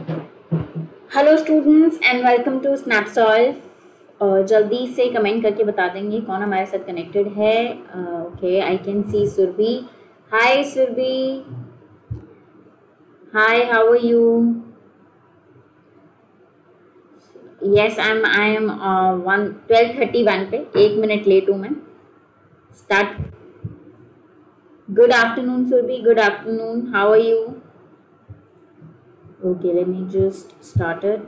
Hello students and welcome to Snapsolve जल्दी से comment करके बता देंगे कौन हमारे साथ कनेक्टेड है। Okay I can see Surabhi hi Surabhi hi how are you yes I am I am one twelve thirty one पे. एक मिनट लेट हूँ मैं. Start good afternoon Surabhi good afternoon how are you okay, let me just start it.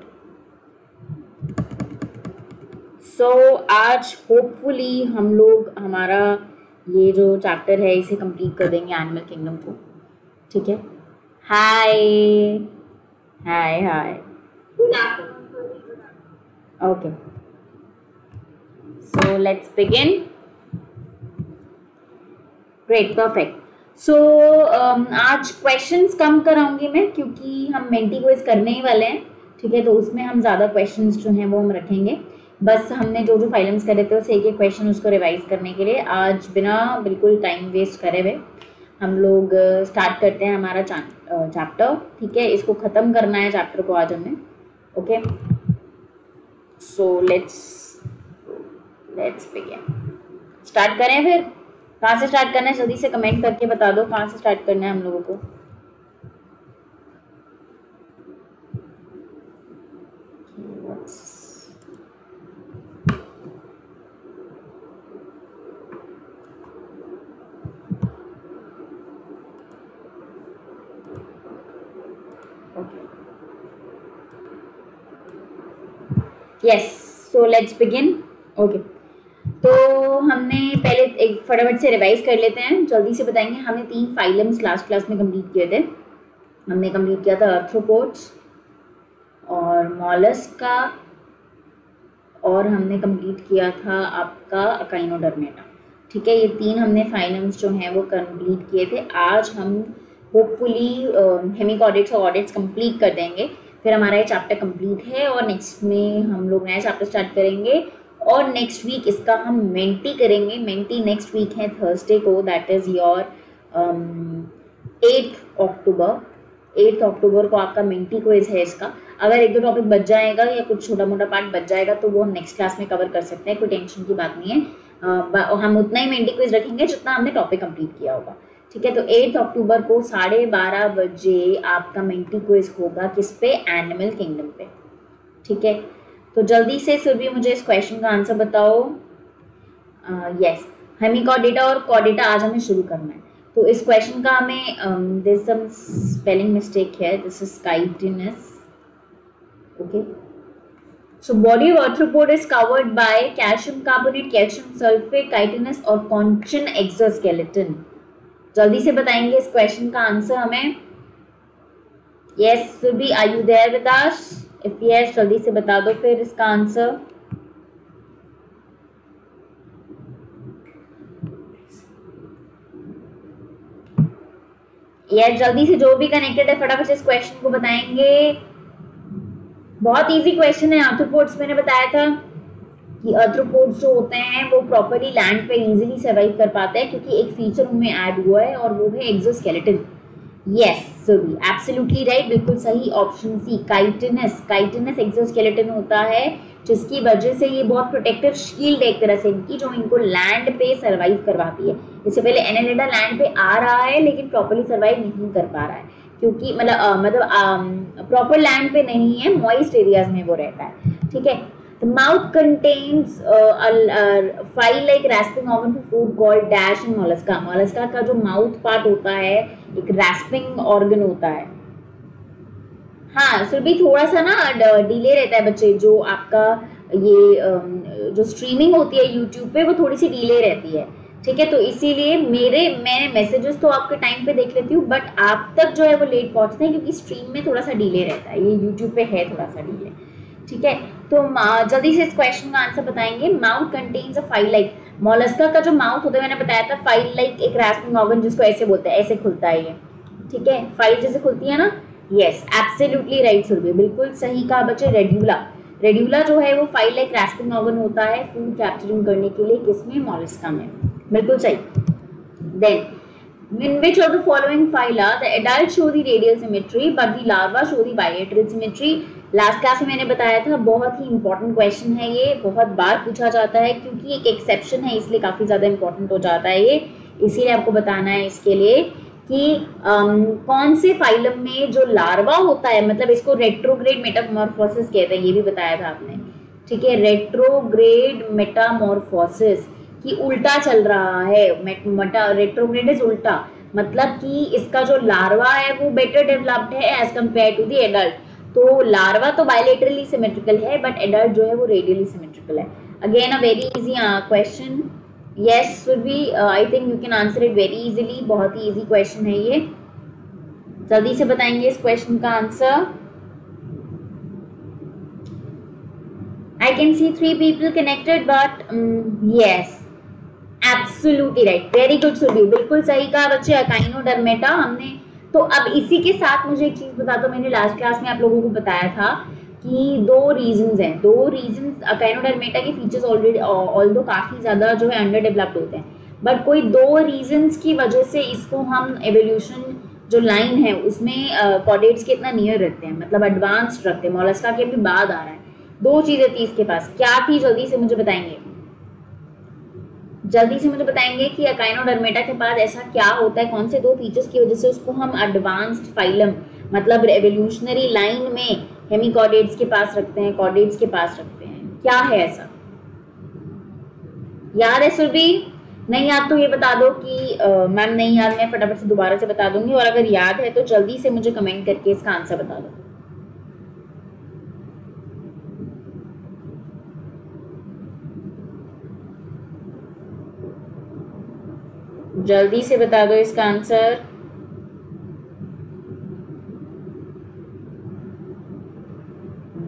So, आज hopefully हम लोग, हमारा ये जो चैप्टर है, इसे कंप्लीट कर देंगे एनिमल किंगडम को। ठीक है? Hi hi hi okay so, let's begin. Great, perfect. So so, um, आज क्वेश्चंस कम कराऊँगी मैं क्योंकि हम मेंटी क्विज करने ही वाले हैं ठीक है? तो उसमें हम ज़्यादा क्वेश्चंस जो हैं वो हम रखेंगे। बस हमने जो जो फाइलम्स करे थे उसे एक एक क्वेश्चन उसको रिवाइज करने के लिए आज बिना बिल्कुल टाइम वेस्ट करे हुए हम लोग स्टार्ट करते हैं हमारा चैप्टर ठीक है? इसको ख़त्म करना है चैप्टर को आज हमें okay so let's let's begin start करें फिर। कहाँ से स्टार्ट करना है? जल्दी से कमेंट करके बता दो कहाँ से स्टार्ट करना है हम लोगों को। Yes, so let's begin. Okay. तो हमने फटाफट से रिवाइज कर लेते हैं। जल्दी से बताएँगे, हमने तीन फाइलम्स लास्ट क्लास में कंप्लीट किए थे। हमने कंप्लीट किया था अर्थ्रोपोड्स और मॉलस का और हमने कंप्लीट किया था आपका अकाइनोडर्मेटा ठीक है, ये तीन हमने फाइलम्स जो हैं, वो कंप्लीट किए थे। आज हम होपफुली हेमिक ऑडिट्स और ऑडिट्स कंप्लीट कर देंगे। फिर हमारा ये चैप्टर कंप्लीट है और नेक्स्ट में हम लोग नया चैप्टर स्टार्ट करेंगे। और नेक्स्ट वीक इसका हम मेंटी करेंगे। मेंटी नेक्स्ट वीक है थर्सडे को that is your eighth October eighth October को आपका मेंटी क्विज है इसका। अगर एक दो टॉपिक बच जाएगा या कुछ छोटा मोटा पार्ट बच जाएगा तो वो हम नेक्स्ट क्लास में कवर कर सकते हैं कोई टेंशन की बात नहीं है। uh, हम उतना ही मेंटी क्विज रखेंगे जितना हमने टॉपिक कंप्लीट किया होगा। ठीक है तो एट्थ अक्टूबर को साढ़े बारह बजे आपका मेंटी क्विज होगा किस पे? एनिमल किंगडम पे। ठीक है? तो जल्दी से सुरभि मुझे इस क्वेश्चन का आंसर बताओ। यस हमें कॉडेटा और कॉडेटा आज हमें शुरू करना है। तो इस क्वेश्चन का हमें दिस सम स्पेलिंग मिस्टेक है this is chitinous okay so body of arthropod is covered by calcium carbonate, calcium sulfate, chitinous और कॉन्चिन exoskeleton. जल्दी से बताएँगे इस क्वेश्चन का आंसर हमें। Yes Surabhi are you there with us if yes जल्दी से बता दो फिर इसका आंसर यार जल्दी से जो भी कनेक्टेड है, फटाफट इस क्वेश्चन को बताएँगे. बहुत इजी क्वेश्चन है. आर्थ्रोपोड्स मैंने बताया था कि आर्थ्रोपोड्स जो होते हैं, वो प्रॉपरली लैंड पे इजीली सर्वाइव कर पाते हैं, क्योंकि एक फीचर उनमें ऐड हुआ है और वो है exoskeleton yes Surabhi absolutely right बिल्कुल सही option C chitinous chitinous exoskeleton होता है, जिसकी वजह से ये बहुत प्रोटेक्टिव शील्ड एक तरह से इनकी, जो इनको लैंड पे सरवाइव करवाती है। इससे पहले एनालिडा लैंड पे आ रहा है, लेकिन प्रॉपरली सरवाइव नहीं कर पा रहा है। क्योंकि मतलब मतलब प्रॉपर लैंड पे नहीं है मॉइस्ट एरियाज़ में वो रहता है। ठीक है? The mouth contains uh, a, a file-like rasping organ for food called dash and mollusca. Mollusca का जो mouth part होता है एक rasping organ होता है। हाँ फिर भी थोड़ा सा ना डिले रहता है बच्चे। जो आपका ये जो स्ट्रीमिंग होती है यूट्यूब पे वो थोड़ी सी डिले रहती है। ठीक है? तो इसीलिए मेरे मैं मैसेजेस तो आपके टाइम पे देख लेती हूँ बट आप तक जो है वो लेट पहुँचते हैं क्योंकि स्ट्रीम में थोड़ा सा डिले रहता है। ये यूट्यूब पे है थोड़ा सा डिले ठीक है? तो जल्दी से इस क्वेश्चन का आंसर बताएँगे। Mouth contains a file like Mollusca का जो माउथ होता है, मैंने बताया था फ़ाइल लाइक एक रास्पिंग ऑर्गन जिसको ऐसे बोलते हैं, ऐसे खुलता है ये। ठीक है? फ़ाइल जैसे खुलती है ना? Yes absolutely right Surabhi. बिल्कुल सही कहा बच्चे रेड्यूला रेड्यूला जो है, वो फ़ाइल लाइक रास्पिंग ऑर्गन होता है फ़ूड कैप्चरिंग करने के लिए किसमें मोलस्का में। बिल्कुल सही। Then in which of the following phyla, the adults show the radial symmetry, but the larva show the bilateral symmetry last class में मैंने बताया था बहुत ही इंपॉर्टेंट क्वेश्चन है ये बहुत बार पूछा जाता है क्योंकि एक एक्सेप्शन है इसलिए काफ़ी ज़्यादा इंपॉर्टेंट हो जाता है ये। इसीलिए आपको बताना है इसके लिए कि um, कौन से फाइलम में जो लार्वा होता है मतलब इसको रेट्रोग्रेड मेटामॉर्फोसिस कहते हैं ये भी बताया था आपने। ठीक है रेट्रोग्रेड मेटामॉर्फोसिस कि उल्टा चल रहा है रेट्रोग्रेड इज़ उल्टा मतलब कि इसका जो लार्वा है वो बेटर डेवलप्ड है as compare to the adult तो लार्वा तो बायोलेटरली सिमेट्रिकल है बट एडल्ट जो है वो रेडियली सिमेट्रिकल है. Again a very easy question yes B I think you can answer it very easily बहुत ही इजी क्वेश्चन है ये. जल्दी से बताएँगे इस क्वेश्चन का answer I can see three people connected, but um, yes, right very good Subi बिल्कुल सही कहा बच्चे. अकाइनोडर्मेटा हमने तो अब इसी के साथ मुझे एक चीज़ बता दो मैंने लास्ट क्लास में आप लोगों को बताया था कि दो रीजंस हैं। दो रीजंस अकाइनोडर्मेटा के फीचर्स ऑलरेडी ऑल दो काफ़ी ज़्यादा जो है अंडर डेवलप्ड होते हैं। बट कोई दो रीजंस की वजह से इसको हम एवोल्यूशन जो लाइन है उसमें कॉडेट्स uh, के इतना नियर रखते हैं मतलब एडवांस रखते हैं मोलस्का के भी बाद आ रहा है। दो चीज़ें थी इसके पास। क्या थी जल्दी से मुझे बताएँगे? जल्दी से मुझे बताएँगे कि अकाइनोडर्मेटा के पास ऐसा क्या होता है? कौन से दो फीचर्स की वजह से उसको हम एडवांस्ड फाइलम मतलब रेवोल्यूशनरी लाइन में हेमिकॉडेट्स के पास रखते हैं कॉडेट्स के पास रखते हैं। क्या है ऐसा? याद है सुरभि? नहीं याद तो ये बता दो कि मैम, नहीं याद, मैं फटाफट से दोबारा से बता दूँगी और अगर याद है तो जल्दी से मुझे कमेंट करके इसका आंसर बता दो। जल्दी से बता दो इसका answer.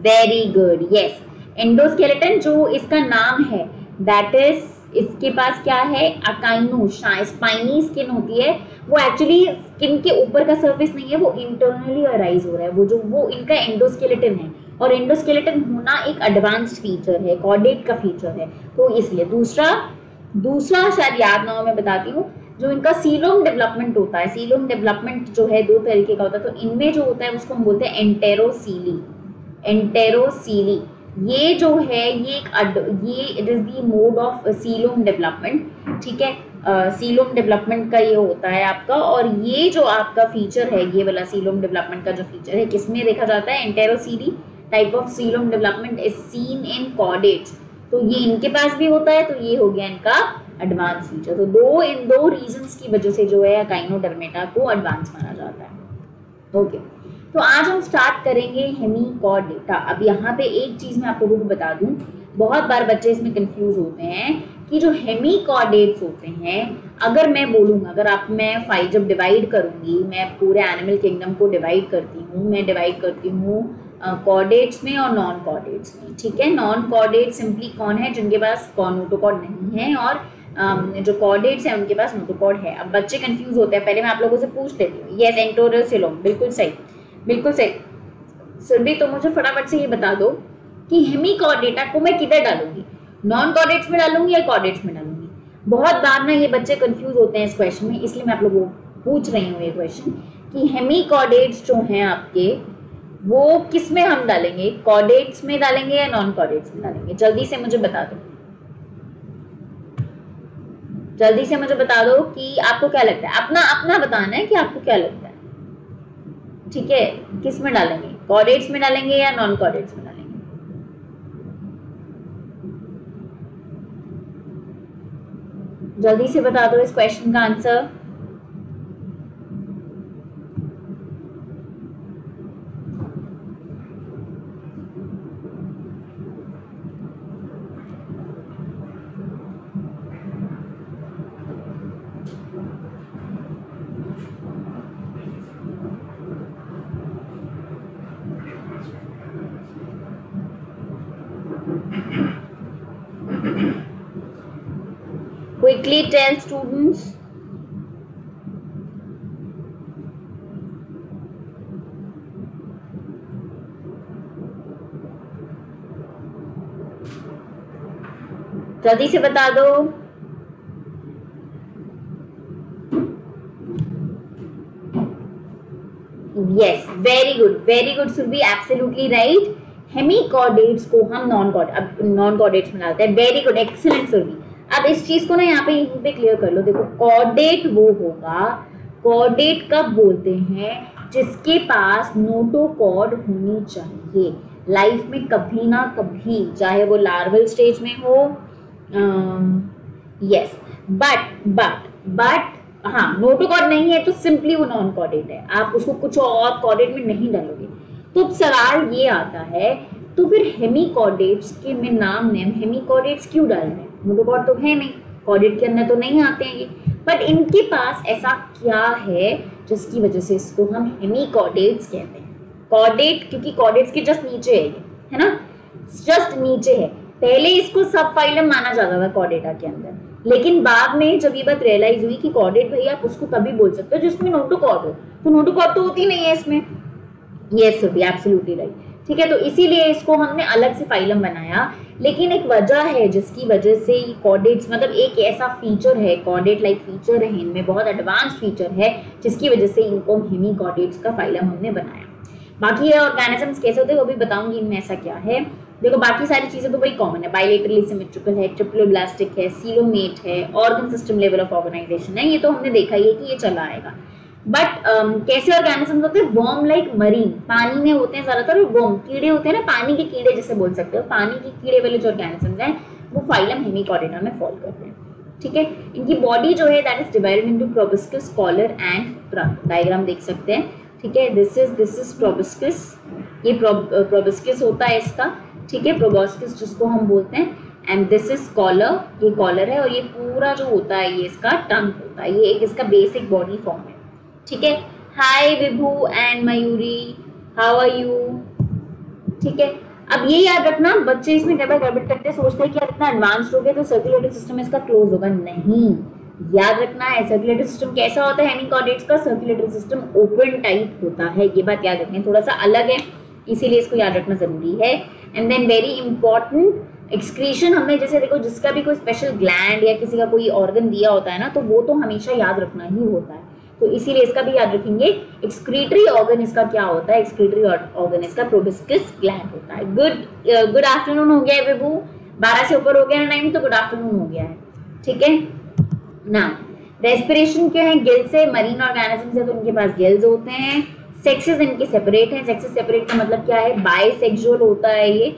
Very good yes endoskeleton जो इसका नाम है दैट इज़ इसके पास क्या है? अकाइनो स्पाइनी स्किन होती है। वो एक्चुअली स्किन के ऊपर का सरफेस नहीं है, वो इंटरनली अराइज हो रहा है। वो जो, वो इनका एंडोस्केलेटन है। और एंडोस्केलेटन होना एक एडवांस्ड फीचर है कॉर्डेट का फीचर है। तो इसलिए दूसरा दूसरा शायद याद ना हो, मैं बताती हूँ। जो इनका सीलोम डेवलपमेंट होता है सीलोम डेवलपमेंट जो है दो तरीके का होता है तो इनमें जो होता है उसको हम बोलते हैं एंटेरोसीली एंटेरोसीली ये जो है ये एक अड, ये it is the mode of coelom development ठीक है? सीलोम uh, डेवलपमेंट का ये होता है आपका और ये जो आपका फीचर है ये वाला सीलोम डेवलपमेंट का जो फीचर है किसमें देखा जाता है? Enterocoely type of coelom development is seen in chordates तो ये इनके पास भी होता है तो ये हो गया इनका एडवांस फीचर तो दो इन दो रीजंस की वजह से जो है काइनोडर्मेटा को एडवांस माना जाता है। ओके तो आज हम स्टार्ट करेंगे हेमिकॉर्डेटा अब यहाँ पे एक चीज़ मैं आप लोगों को बता दूँ। बहुत बार बच्चे इसमें कंफ्यूज होते हैं कि जो हेमिकॉर्डेट्स होते हैं, अगर मैं बोलूँगा अगर आप, मैं फाइव जब डिवाइड करूँगी, मैं पूरे एनिमल किंगडम को डिवाइड करती हूँ, मैं डिवाइड करती हूँ कॉर्डेट्स में और नॉन कॉर्डेट्स में, ठीक है? नॉन कॉर्डेट सिंपली कौन है? जिनके पास कॉनोटोकॉड नहीं है और जो कॉर्डेट्स हैं, उनके पास नोटोकॉड है। अब बच्चे कंफ्यूज होते हैं, पहले मैं आप लोगों से पूछ लेती हूँ। येस एंटोरियोसिलोम बिल्कुल सही बिल्कुल सही। सुरभि तो मुझे फटाफट से ये बता दो कि हेमी कॉर्डेटा को मैं किधर डालूँगी? नॉन कॉर्डेट्स में डालूँगी या कॉर्डेट्स में डालूँगी? बहुत बार ना ये बच्चे कंफ्यूज होते हैं इस क्वेश्चन में, इसलिए मैं आप लोगों को पूछ रही हूँ ये क्वेश्चन कि हेमी कॉर्डेट्स जो हैं आपके, वो किसमें हम डालेंगे? कॉर्डेट्स में डालेंगे या नॉन कॉर्डेट्स में डालेंगे? जल्दी से मुझे बता दो। जल्दी से मुझे बता दो कि आपको क्या लगता है? अपना अपना बताना है कि आपको क्या लगता है। ठीक है? किसमें डालेंगे? कॉर्डेट्स में डालेंगे या नॉन कॉर्डेट्स में डालेंगे? जल्दी से बता दो इस क्वेश्चन का आंसर quickly tell students. जल्दी से बता दो। Yes very good very good Surabhi absolutely right hemichordates को हम नॉन कॉर्ड अब नॉन कॉर्डेट्स में डालते हैं। वेरी गुड एक्सीलेंट सुरभि अब इस चीज़ को ना यहाँ पे यहीं पे क्लियर कर लो। देखो कॉर्डेट वो होगा। कॉर्डेट कब बोलते हैं? जिसके पास नोटोकॉर्ड होनी चाहिए। लाइफ में कभी ना कभी, चाहे वो लार्वल स्टेज में हो यस बट बट बट हाँ नोटोकॉर्ड नहीं है तो सिंपली वो नॉन कॉर्डेट है। आप उसको कुछ और कॉर्डेट में नहीं डालोगे। तो सवाल ये आता है तो फिर हेमिकॉर्डेट्स के में नाम नेम हेमिकॉर्डेट्स क्यों डाल रहे हैं? नोटोकॉर्ड तो है, नहीं कॉर्डेट के अंदर तो नहीं आते हैं ये। बट इनके पास ऐसा क्या है, जिसकी वजह से इसको हम हेमिकॉर्डेट्स कहते हैं? कॉर्डेट क्योंकि कॉर्डेट्स के जस्ट नीचे है ये, है ना? जस्ट नीचे है। पहले इसको सब फाइलम माना जाता था कॉर्डेटा के अंदर। लेकिन बाद में जब ये बात रियलाइज़ हुई कि कॉर्डेट भाई आप उसको तभी बोल सकते हो जिसमें नोटोकॉर्ड हो। तो नोटोकॉर्ड तो होती नहीं है इसमें। यस सुबी एब्सोल्युटली राइट ठीक है तो इसीलिए इसको हमने अलग से फाइलम बनाया। लेकिन एक वजह है जिसकी वजह से कॉर्डेट्स मतलब एक ऐसा फीचर है कॉर्डेट लाइक फीचर है, इनमें बहुत एडवांस फीचर है, जिसकी वजह से इनको हेमी कॉर्डेट्स का फाइलम हमने बनाया। बाकी ये ऑर्गेनिजम्स कैसे होते हैं वो भी बताऊँगी इनमें ऐसा क्या है। देखो, बाकी सारी चीज़ें तो बड़ी कॉमन है बायोलेटरली सिमेट्रिकल है ट्रिप्लोब्लास्टिक है सीलोमेट है organ system level of organization है, ये तो हमने देखा ही है कि ये चला आएगा। बट um, कैसे ऑर्गेनिज्म होते हैं? वॉर्म लाइक मरीन पानी में होते हैं ज़्यादातर वॉर्म कीड़े होते हैं ना पानी के कीड़े जैसे बोल सकते हो। पानी के कीड़े वाले जो ऑर्गेनिजम्स हैं वो फाइलम हेमिकॉर्डिना में फॉल करते हैं। ठीक है? इनकी बॉडी जो है that is divided into proboscis collar and trunk diagram देख सकते हैं। ठीक है? This is this is proboscis ये प्रोबिस्कस होता है इसका। ठीक है? प्रोबोस्किस जिसको हम बोलते हैं। एंड दिस इज़ कॉलर ये कॉलर है और ये पूरा जो होता है ये इसका टंक होता है। ये एक इसका बेसिक बॉडी फॉर्म है। ठीक है? Hi Vibhu and Mayuri how are you ठीक है? अब ये याद रखना, बच्चे इसमें कई गड़बड़ करते, सोचते हैं कि यार इतना एडवांस हो गया तो सर्कुलेटरी सिस्टम इसका क्लोज होगा। नहीं। याद रखना है सर्कुलेटरी सिस्टम कैसा होता है? का सर्कुलेटरी सिस्टम ओपन टाइप होता है। ये बात याद रखें थोड़ा सा अलग है, इसीलिए इसको याद रखना ज़रूरी है। And then very important excretion हमने जैसे देखो, जिसका भी कोई स्पेशल ग्लैंड या किसी का कोई ऑर्गन दिया होता है ना तो वो तो हमेशा याद रखना ही होता है। तो इसीलिए इसका भी याद रखेंगे एक्सक्रीटरी ऑर्गन इसका क्या होता है? एक्सक्रीटरी ऑर्गन इसका प्रोबिस्किस ग्लैंड होता है। गुड गुड आफ्टरनून हो गया है विभू। बारह से ऊपर हो गया है टाइम तो गुड आफ्टरनून हो गया है। ठीक है? ना रेस्पिरेशन क्या है? गिल से मरीन ऑर्गेनिज्म है तो उनके पास गिल्स होते हैं। सेक्सेस इनके सेपरेट हैं। सेक्सेस सेपरेट का मतलब क्या है? बायसेक्सुअल होता है ये।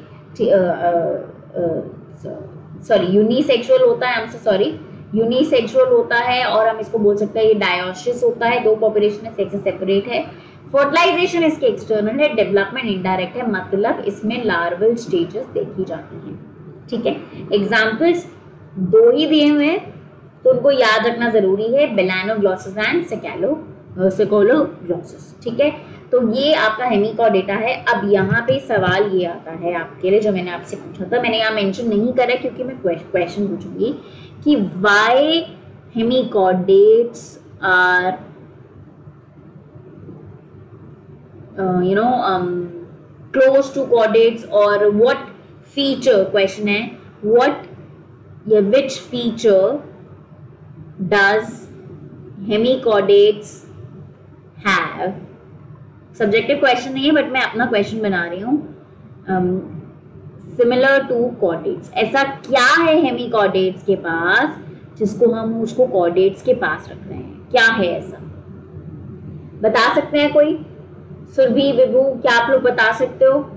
सॉरी यूनिसेक्सुअल होता है हमसे सॉरी यूनिसेक्सुअल होता है और हम इसको बोल सकते हैं ये डायोसिस होता है। दो पॉपुलेशन है सेक्स सेपरेट है। फर्टिलाइजेशन इसके एक्सटर्नल है डेवलपमेंट इनडायरेक्ट है। मतलब इसमें लार्वल स्टेजेस देखी जाती हैं। ठीक है? एग्जाम्पल्स दो ही दिए हुए हैं। तो उनको याद रखना ज़रूरी है। बेलानोग्लोसिस एंड सेकेलो सेकोलोग्लोसिस ठीक है? तो ये आपका हेमिकॉ डेटा है। अब यहाँ पे सवाल ये आता है आपके लिए जो मैंने आपसे पूछा था। मैंने यहाँ मेंशन नहीं करा क्योंकि मैं क्वेश्चन पूछूँगी। कि why hemichordates are you know close to chordates और वट फीचर क्वेश्चन है वट या which feature does hemichordates have subjective question नहीं है बट मैं अपना क्वेश्चन बना रही हूँ। सिमिलर टू कॉर्डेट्स ऐसा क्या है हेमिकॉर्डेट्स के पास, जिसको हम उसको कॉर्डेट्स के पास रख रहे हैं? क्या है ऐसा? बता सकते हैं कोई? सुरभि, विभू, क्या आप लोग बता सकते हो?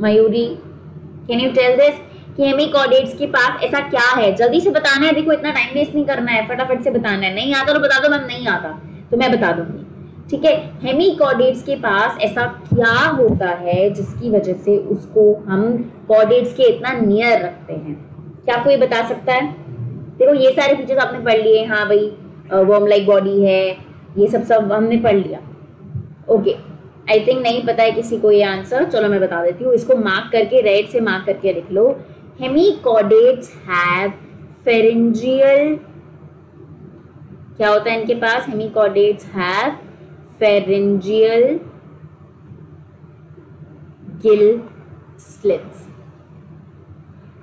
Mayuri can you tell this कि हेमिकॉर्डेट्स के पास ऐसा क्या है? जल्दी से बताना है, देखो इतना टाइम वेस्ट नहीं करना है, फटाफट से बताना है। नहीं आता तो बता दो, मैम, नहीं आता। तो मैं बता दूँगी। ठीक है? हेमिकॉर्डेट्स के पास ऐसा क्या होता है जिसकी वजह से उसको हम कॉर्डेट्स के इतना नियर रखते हैं? क्या कोई बता सकता है? देखो, ये सारे फीचर्स आपने पढ़ लिए हाँ। भाई वॉर्म लाइक बॉडी है, ये सब सब हमने पढ़ लिया। ओके आई थिंक नहीं पता है किसी को ये आंसर चलो मैं बता देती हूँ। इसको मार्क करके रेड से मार्क करके लिख लो। हेमिकॉर्डेट्स हैव फेरेंजियल क्या होता है इनके पास? Hemichordates have pharyngeal gill slits.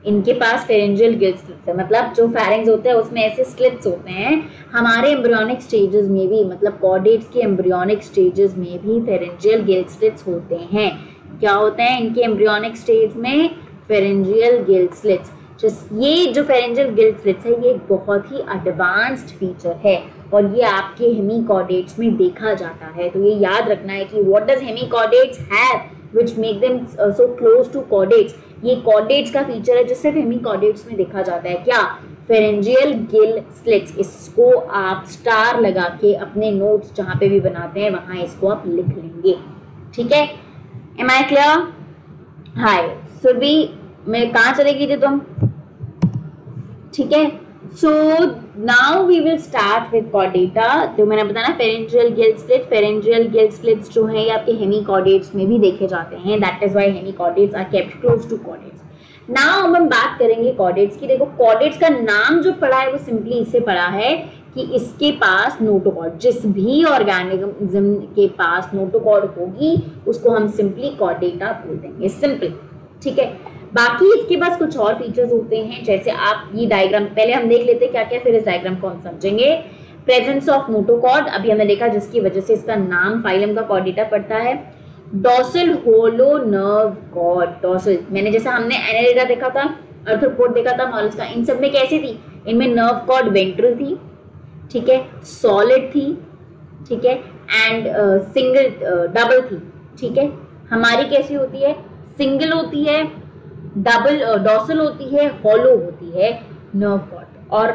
इनके पास फेरेंजियल गिल स्लिट्स है। मतलब जो फेरेंग्स होते हैं, उसमें ऐसे स्लिट्स होते हैं। हमारे एम्ब्रियोनिक स्टेजेस में भी मतलब कॉर्डेट्स के एम्ब्रियोनिक स्टेजेस में भी फेरेंजियल गिल स्लिट्स होते हैं। क्या होते हैं? इनके एम्ब्रियोनिक स्टेज में फेरेंजियल गिल स्लिट्स ये जो फेरेंजियल गिल स्लिट्स है, ये एक बहुत ही एडवांस्ड फीचर है और ये आपके हेमिकॉर्डेट्स में देखा जाता है। तो ये याद रखना है कि what does hemichordates have which make them so close to chordates ये कॉर्डेट्स का फीचर है जो सिर्फ़ हेमिकॉर्डेट्स में देखा जाता है। क्या? फेरेंजियल गिल स्लिट्स इसको आप स्टार लगा के अपने नोट्स जहाँ पे भी बनाते हैं, वहाँ इसको आप लिख लेंगे। ठीक है? Am I clear hi Surabhi मैं कहाँ चले गई थी तुम? ठीक है? So now we will start with Chordata तो मैंने बताया pharyngeal gill slit pharyngeal gill slits जो है, ये आपके हेमिकॉर्डेट्स में भी देखे जाते हैं. That is why hemichordates are kept close to chordates now अब हम बात करेंगे कॉर्डेट्स की. देखो कॉर्डेट्स का नाम जो पड़ा है, वो सिंपली इससे पड़ा है कि इसके पास नोटोकॉड जिस भी ऑर्गेनिज्म के पास नोटोकॉड होगी, उसको हम सिंपली कॉडेटा बोल देंगे. सिंपल ठीक है? बाकी इसके पास कुछ और फीचर्स होते हैं, जैसे आप ये डायग्राम पहले हम देख लेते हैं क्या क्या फिर इस डायग्राम को हम समझेंगे। प्रेजेंस ऑफ़ नोटोकॉर्ड अभी हमने देखा जिसकी वजह से इसका नाम फाइलम का कॉर्डेटा पड़ता है। Dorsal hollow nerve cord dorsal मैंने जैसा हमने एनेरेटा देखा था अर्थोपोड देखा था मॉलस का, इन सब में कैसी थी? इनमें नर्व कॉर्ड वेंट्रल थी, ठीक है सॉलिड थी, ठीक है एंड सिंगल डबल थी, ठीक है। हमारी कैसी होती है? सिंगल होती है डबल डॉसल होती है हॉलो होती है नर्व कॉर्ड और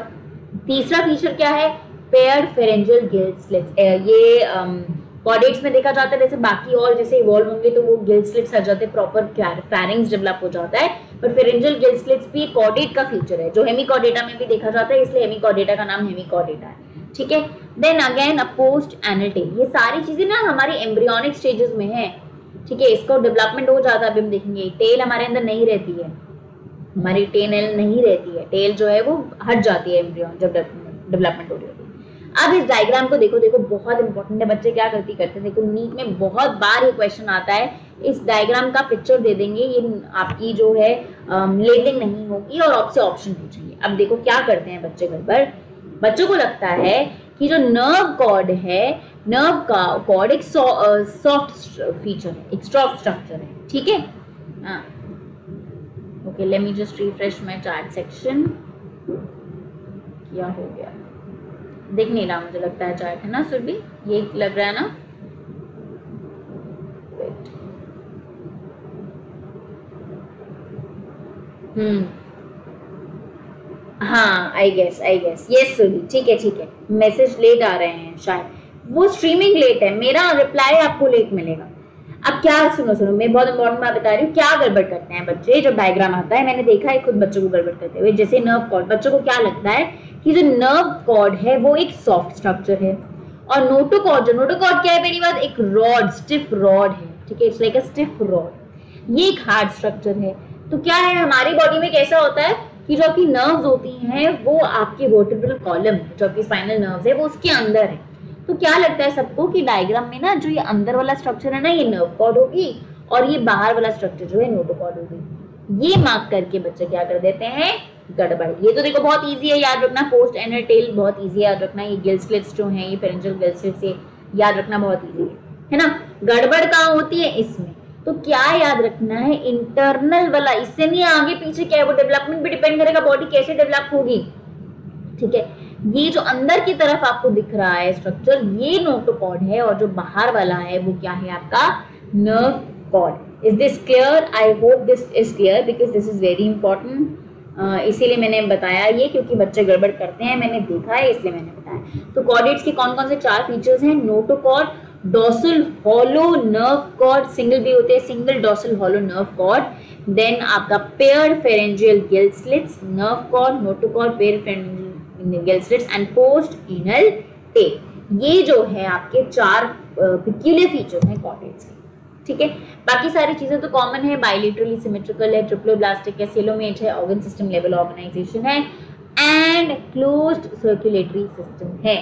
तीसरा फीचर क्या है? पेयर फेरेंजियल गिल स्लिट्स ये कॉर्डेट्स um, में देखा जाता है जैसे बाकी और जैसे इवॉल्व होंगे तो वो गिल स्लिट्स आ जाते हैं प्रॉपर फैरिंग्स डेवलप हो जाता है। पर फेरेंजियल गिल स्लिट्स भी कॉडेट का फीचर है जो हेमिकॉर्डेटा में भी देखा जाता है इसलिए हेमिकॉर्डेटा का नाम हेमिकॉर्डेटा है। ठीक है? Then again a post anal ये सारी चीज़ें ना हमारी एम्ब्रियोनिक स्टेजेस में है। ठीक है, इसको डेवलपमेंट हो जाता है अभी हम देखेंगे। टेल हमारे अंदर नहीं रहती है। हमारी टेल नहीं रहती है। टेल जो है वो हट जाती है एम्ब्रियन जब डेवलपमेंट हो रही होती है। अब इस डायग्राम को देखो देखो, बहुत इंपॉर्टेंट है। बच्चे क्या करती करते हैं? देखो नीट में बहुत बार ये क्वेश्चन आता है। इस डायग्राम का पिक्चर दे देंगे। ये आपकी जो है लेबलिंग नहीं होगी और आपसे ऑप्शन पूछेंगे। अब देखो, क्या करते हैं बच्चे घर पर? बच्चों को लगता है कि जो नर्व कॉर्ड है नर्व का कॉर्ड एक सॉफ्ट फीचर है एक सॉफ्ट स्ट्रक्चर है, ठीक है? Okay let me just refresh my chart section क्या हो गया? देख नहीं रहा, मुझे लगता है चार्ट है ना सुरभि ये लग रहा है ना? हम्म हाँ I guess I guess yes सुनी ठीक है ठीक है. मैसेज लेट आ रहे हैं, शायद. वो स्ट्रीमिंग लेट है, मेरा रिप्लाई आपको लेट मिलेगा। अब क्या, सुनो सुनो, मैं बहुत इंपॉर्टेंट बात बता रही हूँ, क्या गड़बड़ करते हैं बच्चे? जब डायग्राम आता है, मैंने देखा है खुद बच्चों को गड़बड़ करते हुए, जैसे नर्व कॉर्ड बच्चों को क्या लगता है कि जो नर्व कॉर्ड है, वो एक सॉफ्ट स्ट्रक्चर है। और नोटोकॉर्ड जो नोटोकॉर्ड क्या है, पहली बात, एक रॉड स्टिफ रॉड है, ठीक है? It's like a stiff rod ये एक हार्ड स्ट्रक्चर है। तो क्या है, हमारी बॉडी में कैसा होता है कि जो आपकी नर्व्स होती हैं, वो आपके वर्टिब्रल कॉलम जो आपकी स्पाइनल नर्व्स है, वो उसके अंदर है। तो क्या लगता है सबको कि डायग्राम में ना जो ये अंदर वाला स्ट्रक्चर है ना, ये नर्व कॉर्ड होगी और ये बाहर वाला स्ट्रक्चर जो है नोटोकॉर्ड होगी। ये मार्क करके बच्चे क्या कर देते हैं? गड़बड़। ये तो देखो बहुत इजी है, याद रखना पोस्ट एनर टेल बहुत इजी है, याद रखना, ये गिल स्लिट्स जो है, ये पेरेंजल गिल स्लिट्स ये याद रखना बहुत ईजी है है ना? गड़बड़ कहाँ होती है? इसमें। तो क्या याद रखना है? इंटरनल वाला, इससे नहीं आगे पीछे क्या है? वो डेवलपमेंट भी डिपेंड करेगा बॉडी कैसे डेवलप होगी। ठीक है? ये जो अंदर की तरफ़ आपको दिख रहा है स्ट्रक्चर ये नोटोकॉड है और जो बाहर वाला है, वो क्या है आपका? Nerve cord is this clear I hope this is clear because this is very important इसीलिए मैंने बताया ये क्योंकि बच्चे गड़बड़ करते हैं, मैंने देखा है, इसलिए मैंने बताया। तो कॉर्डेट्स के कौन कौन से चार फीचर्स हैं? Notochord dorsal hollow nerve cord single भी होते हैं single dorsal hollow nerve cord then आपका pair pharyngeal gill slits nerve cord notochord pair pharyngeal gill slits and post anal tail ये जो है आपके चार पिक्यूलियर फीचर्स हैं कॉर्डेट्स के। ठीक है? बाकी सारी चीज़ें तो कॉमन है बायोलिटरली सिमेट्रिकल है ट्रिप्लोब्लास्टिक है सेलोमेट है ऑर्गन सिस्टम लेवल ऑर्गेनाइजेशन है एंड क्लोज्ड सर्कुलेटरी सिस्टम है।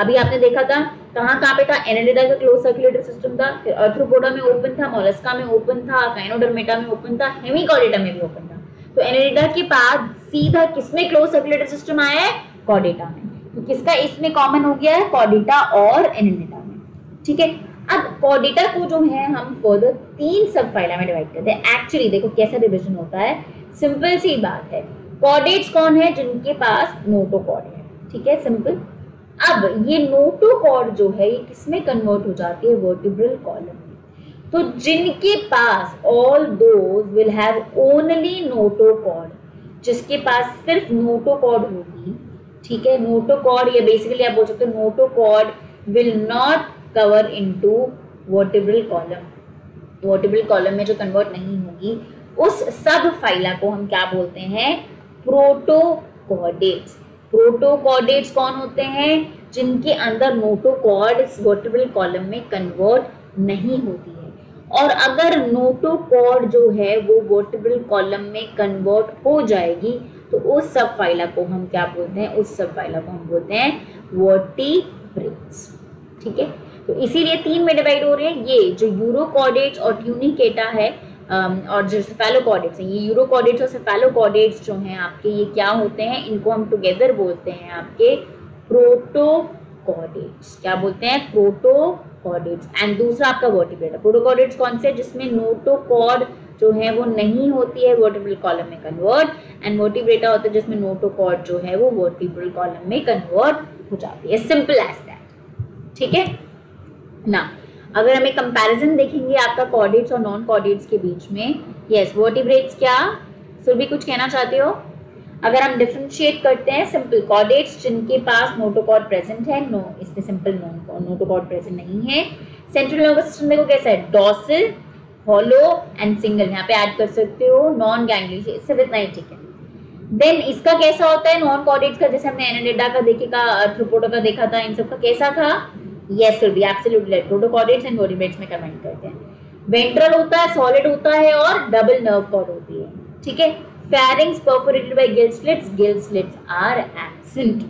अभी आपने देखा था, कहाँ कहाँ पे था? एनेलिडा का क्लोज सर्कुलेटरी सिस्टम था, फिर अर्थ्रोपोडा में ओपन था मोलस्का में ओपन था काइनोडर्मेटा में ओपन था हेमिकॉरिडा में भी ओपन था। तो एनेलिडा के बाद सीधा किसमें क्लोज सर्कुलेटरी सिस्टम आया है? कॉर्डेटा में। तो किसका इसमें कॉमन हो गया है? कॉर्डेटा और एनेलिडा में। ठीक है? अब कॉर्डेटा को जो है हम फर्दर तीन सब फाइला में डिवाइड करते हैं। एक्चुअली देखो कैसा डिविजन होता है। सिंपल सी बात है। कॉर्डेट्स कौन है? जिनके पास नोटोकॉर्ड है। ठीक है? सिंपल अब ये नोटोकॉर्ड जो है, ये किसमें कन्वर्ट हो जाती है? वर्टिब्रल कॉलम में। तो जिनके पास all those will have only notochord जिसके पास सिर्फ़ नोटोकॉड होगी ठीक है नोटोकॉर्ड या बेसिकली आप बोल सकते हो notochord will not cover into vertebral column vertebral column में जो कन्वर्ट नहीं होगी, उस सब फाइला को हम क्या बोलते हैं? प्रोटोकॉर्डेट्स प्रोटोकॉर्डेट्स कौन होते हैं? जिनके अंदर नोटोकॉर्ड वर्टिब्रल कॉलम में कन्वर्ट नहीं होती है। और अगर नोटोकॉर्ड जो है, वो वर्टिब्रल कॉलम में कन्वर्ट हो जाएगी तो उस सब फाइला को हम क्या बोलते हैं? उस सब फाइला को हम बोलते हैं वर्टिब्रेट्स ठीक है? तो इसीलिए तीन में डिवाइड हो रहे हैं। ये जो यूरोकॉर्डेट्स और ट्यूनिकेटा है और जो सेफेलोकॉर्डेट्स हैं, ये यूरोकॉर्डेट्स और सेफेलोकॉर्डेट्स जो हैं आपके, ये क्या होते हैं? इनको हम टुगेदर बोलते हैं आपके प्रोटोकॉर्डेट्स क्या बोलते हैं? प्रोटोकॉर्डेट्स एंड दूसरा आपका वर्टिब्रेट प्रोटोकॉर्डेट्स कौन से? जिसमें नोटोकॉर्ड जो है वो नहीं होती है वर्टिब्रल कॉलम में कन्वर्ट एंड वर्टिब्रेटा होता है जिसमें नोटोकॉर्ड जो है वो वर्टिब्रल कॉलम में कन्वर्ट हो जाती है. सिंपल एज दैट ठीक है? ना अगर हमें कंपैरिजन देखेंगे आपका कॉर्डेट्स और नॉन कॉर्डेट्स के बीच में यस वर्टिब्रेट्स क्या? फिर भी कुछ कहना चाहते हो? अगर हम डिफ्रेंशिएट करते हैं सिंपल कॉर्डेट्स जिनके पास नोटोकॉर्ड प्रेजेंट है नो इसमें सिंपल नोटोकॉर्ड प्रेजेंट नहीं है. सेंट्रल नर्वस सिस्टम देखो कैसा है डॉसल हॉलो एंड सिंगल यहाँ पे ऐड कर सकते हो नॉन गैंग्लियस सिर्फ़ इतना ही ठीक है। देन इसका कैसा होता है? नॉन कॉर्डेट्स का, जैसे हमने एनाडेटा का देखेगा थ्रोपोडो का देखा था, इन सबका कैसा था? Yes will be absolutely protochordates and vertebrates में कमेंट करते हैं। वेंट्रल होता है सॉलिड होता है और डबल नर्व कॉर्ड होती है। ठीक है? Pharynx perforated by gill slits. Gill slits are absent.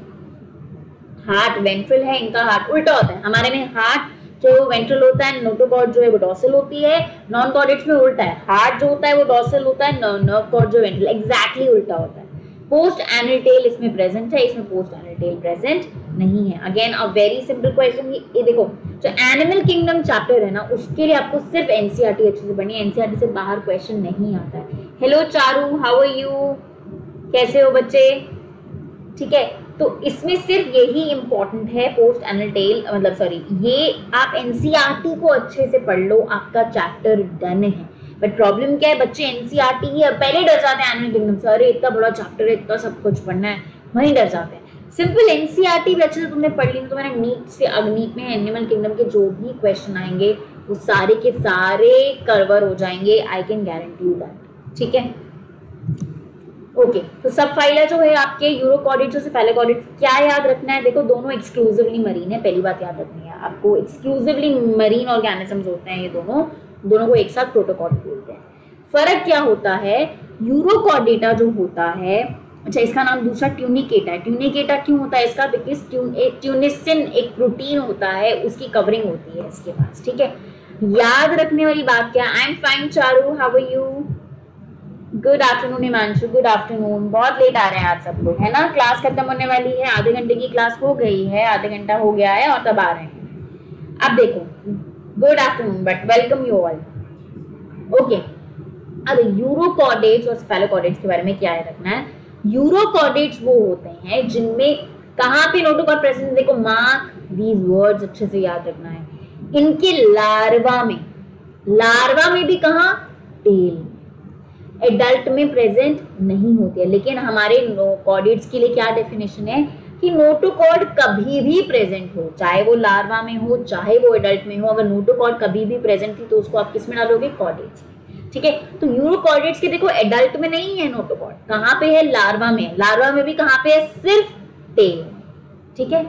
Heart ventral है, इनका हार्ट उल्टा होता है। हमारे में हार्ट जो वेंट्रल होता है नोटोकॉर्ड जो है वो डॉसल होती है नॉन कॉर्डेट्स में उल्टा है हार्ट जो होता है वो डॉसल होता है नर्व कॉर्ड जो वेंट्रल एग्जैक्टली उल्टा होता है। पोस्ट एनल टेल इसमें प्रेजेंट है, इसमें पोस्ट एनल टेल प्रेजेंट नहीं है। Again a very simple question ये देखो, जो एनिमल किंगडम चैप्टर है ना, उसके लिए आपको सिर्फ़ एनसीईआरटी अच्छे से पढ़नी है एनसीईआरटी से बाहर क्वेश्चन नहीं आता है। Hello Charu how are you कैसे हो बच्चे? ठीक है तो इसमें सिर्फ़ यही इंपॉर्टेंट है पोस्ट एनल टेल मतलब सॉरी ये आप एनसीईआरटी को अच्छे से पढ़ लो, आपका चैप्टर डन है। बट प्रॉब्लम क्या है, बच्चे एनसीईआरटी ही पहले डर जाते हैं एनुअल किंगडम से। अरे, इतना बड़ा चैप्टर है, इतना सब कुछ पढ़ना है, वहीं डर जाते हैं। सिंपल एनसीईआरटी भी अच्छे से तुमने पढ़ ली तो मैंने नीट से अग्निट में एनिमल किंगडम के जो भी क्वेश्चन आएँगे, वो सारे के सारे कवर हो जाएँगे I can guarantee you that ठीक है? ओके तो सब फाइलर जो है आपके यूरोकॉडिट्स और सेफेलोकॉडिट्स क्या याद रखना है? देखो, दोनों एक्सक्लूसिवली मरीन है, पहली बात याद रखनी है। आपको एक्सक्लूसिवली मरीन ऑर्गेनिजम्स होते हैं ये दोनों। दोनों को एक साथ प्रोटोकॉल बोलते हैं। फ़र्क क्या होता है? यूरोकॉर्डेटा जो होता है अच्छा इसका नाम दूसरा ट्यूनिकेटा है। ट्यूनिकेटा क्यों होता है इसका? बिकॉज़ ट्यूनिसिन एक प्रोटीन होता है, उसकी कवरिंग होती है इसके पास, ठीक है? याद रखने वाली बात क्या? I am fine Charu how you good afternoon Himanshu good afternoon बहुत लेट आ रहे हैं आज सब लोग है ना? क्लास खत्म होने वाली है, आधे घंटे की क्लास हो गई है, आधे घंटा हो गया है और तब आ रहे हैं। अब देखो good afternoon but welcome you all okay अब यूरोकॉर्डेट्स और स्पेलोकॉर्डेट्स के बारे में क्या है रखना है? यूरोकॉर्डेट्स वो होते हैं जिनमें कहाँ पे नोटोकॉर्ड प्रेजेंट देखो मार्क दीज वर्ड्स अच्छे से याद रखना है। इनके लार्वा में लार्वा में भी कहा? टेल एडल्ट में प्रेजेंट नहीं होती है। लेकिन हमारे कॉर्डेट्स के लिए क्या डेफिनेशन है कि नोटोकॉड कभी भी प्रेजेंट हो। चाहे वो लार्वा में हो, चाहे वो एडल्ट में हो, अगर नोटोकॉर्ड कभी भी प्रेजेंट थी तो उसको आप किसमें डालोगे? कॉर्डेट्स ठीक है? तो यूरोकॉर्डेट्स के देखो एडल्ट में नहीं है नोटोकॉड कहाँ पे है? लार्वा में। लार्वा में भी कहाँ पे है? सिर्फ़ टेल ठीक है?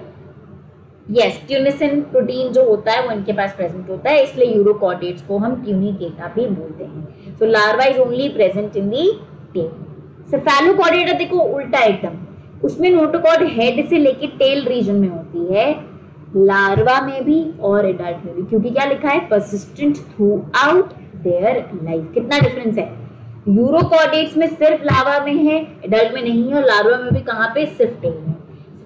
यस ट्यूनिसिन प्रोटीन जो होता है, वो इनके पास प्रेजेंट होता है। इसलिए यूरोकॉर्डेट्स को हम ट्यूनिकेटा भी बोलते हैं। So larva is only present in the tail Cephalochordata देखो, उल्टा एकदम। उसमें नोटोकॉर्ड हेड से लेके टेल रीजन में होती है। लार्वा में भी और एडल्ट में भी। क्योंकि क्या लिखा है? Persistent through out their life कितना डिफरेंस है? यूरोकॉर्डेट्स में सिर्फ़ लावा में है एडल्ट में नहीं है, और लार्वा में भी कहाँ पे? सिर्फ़ टेल में।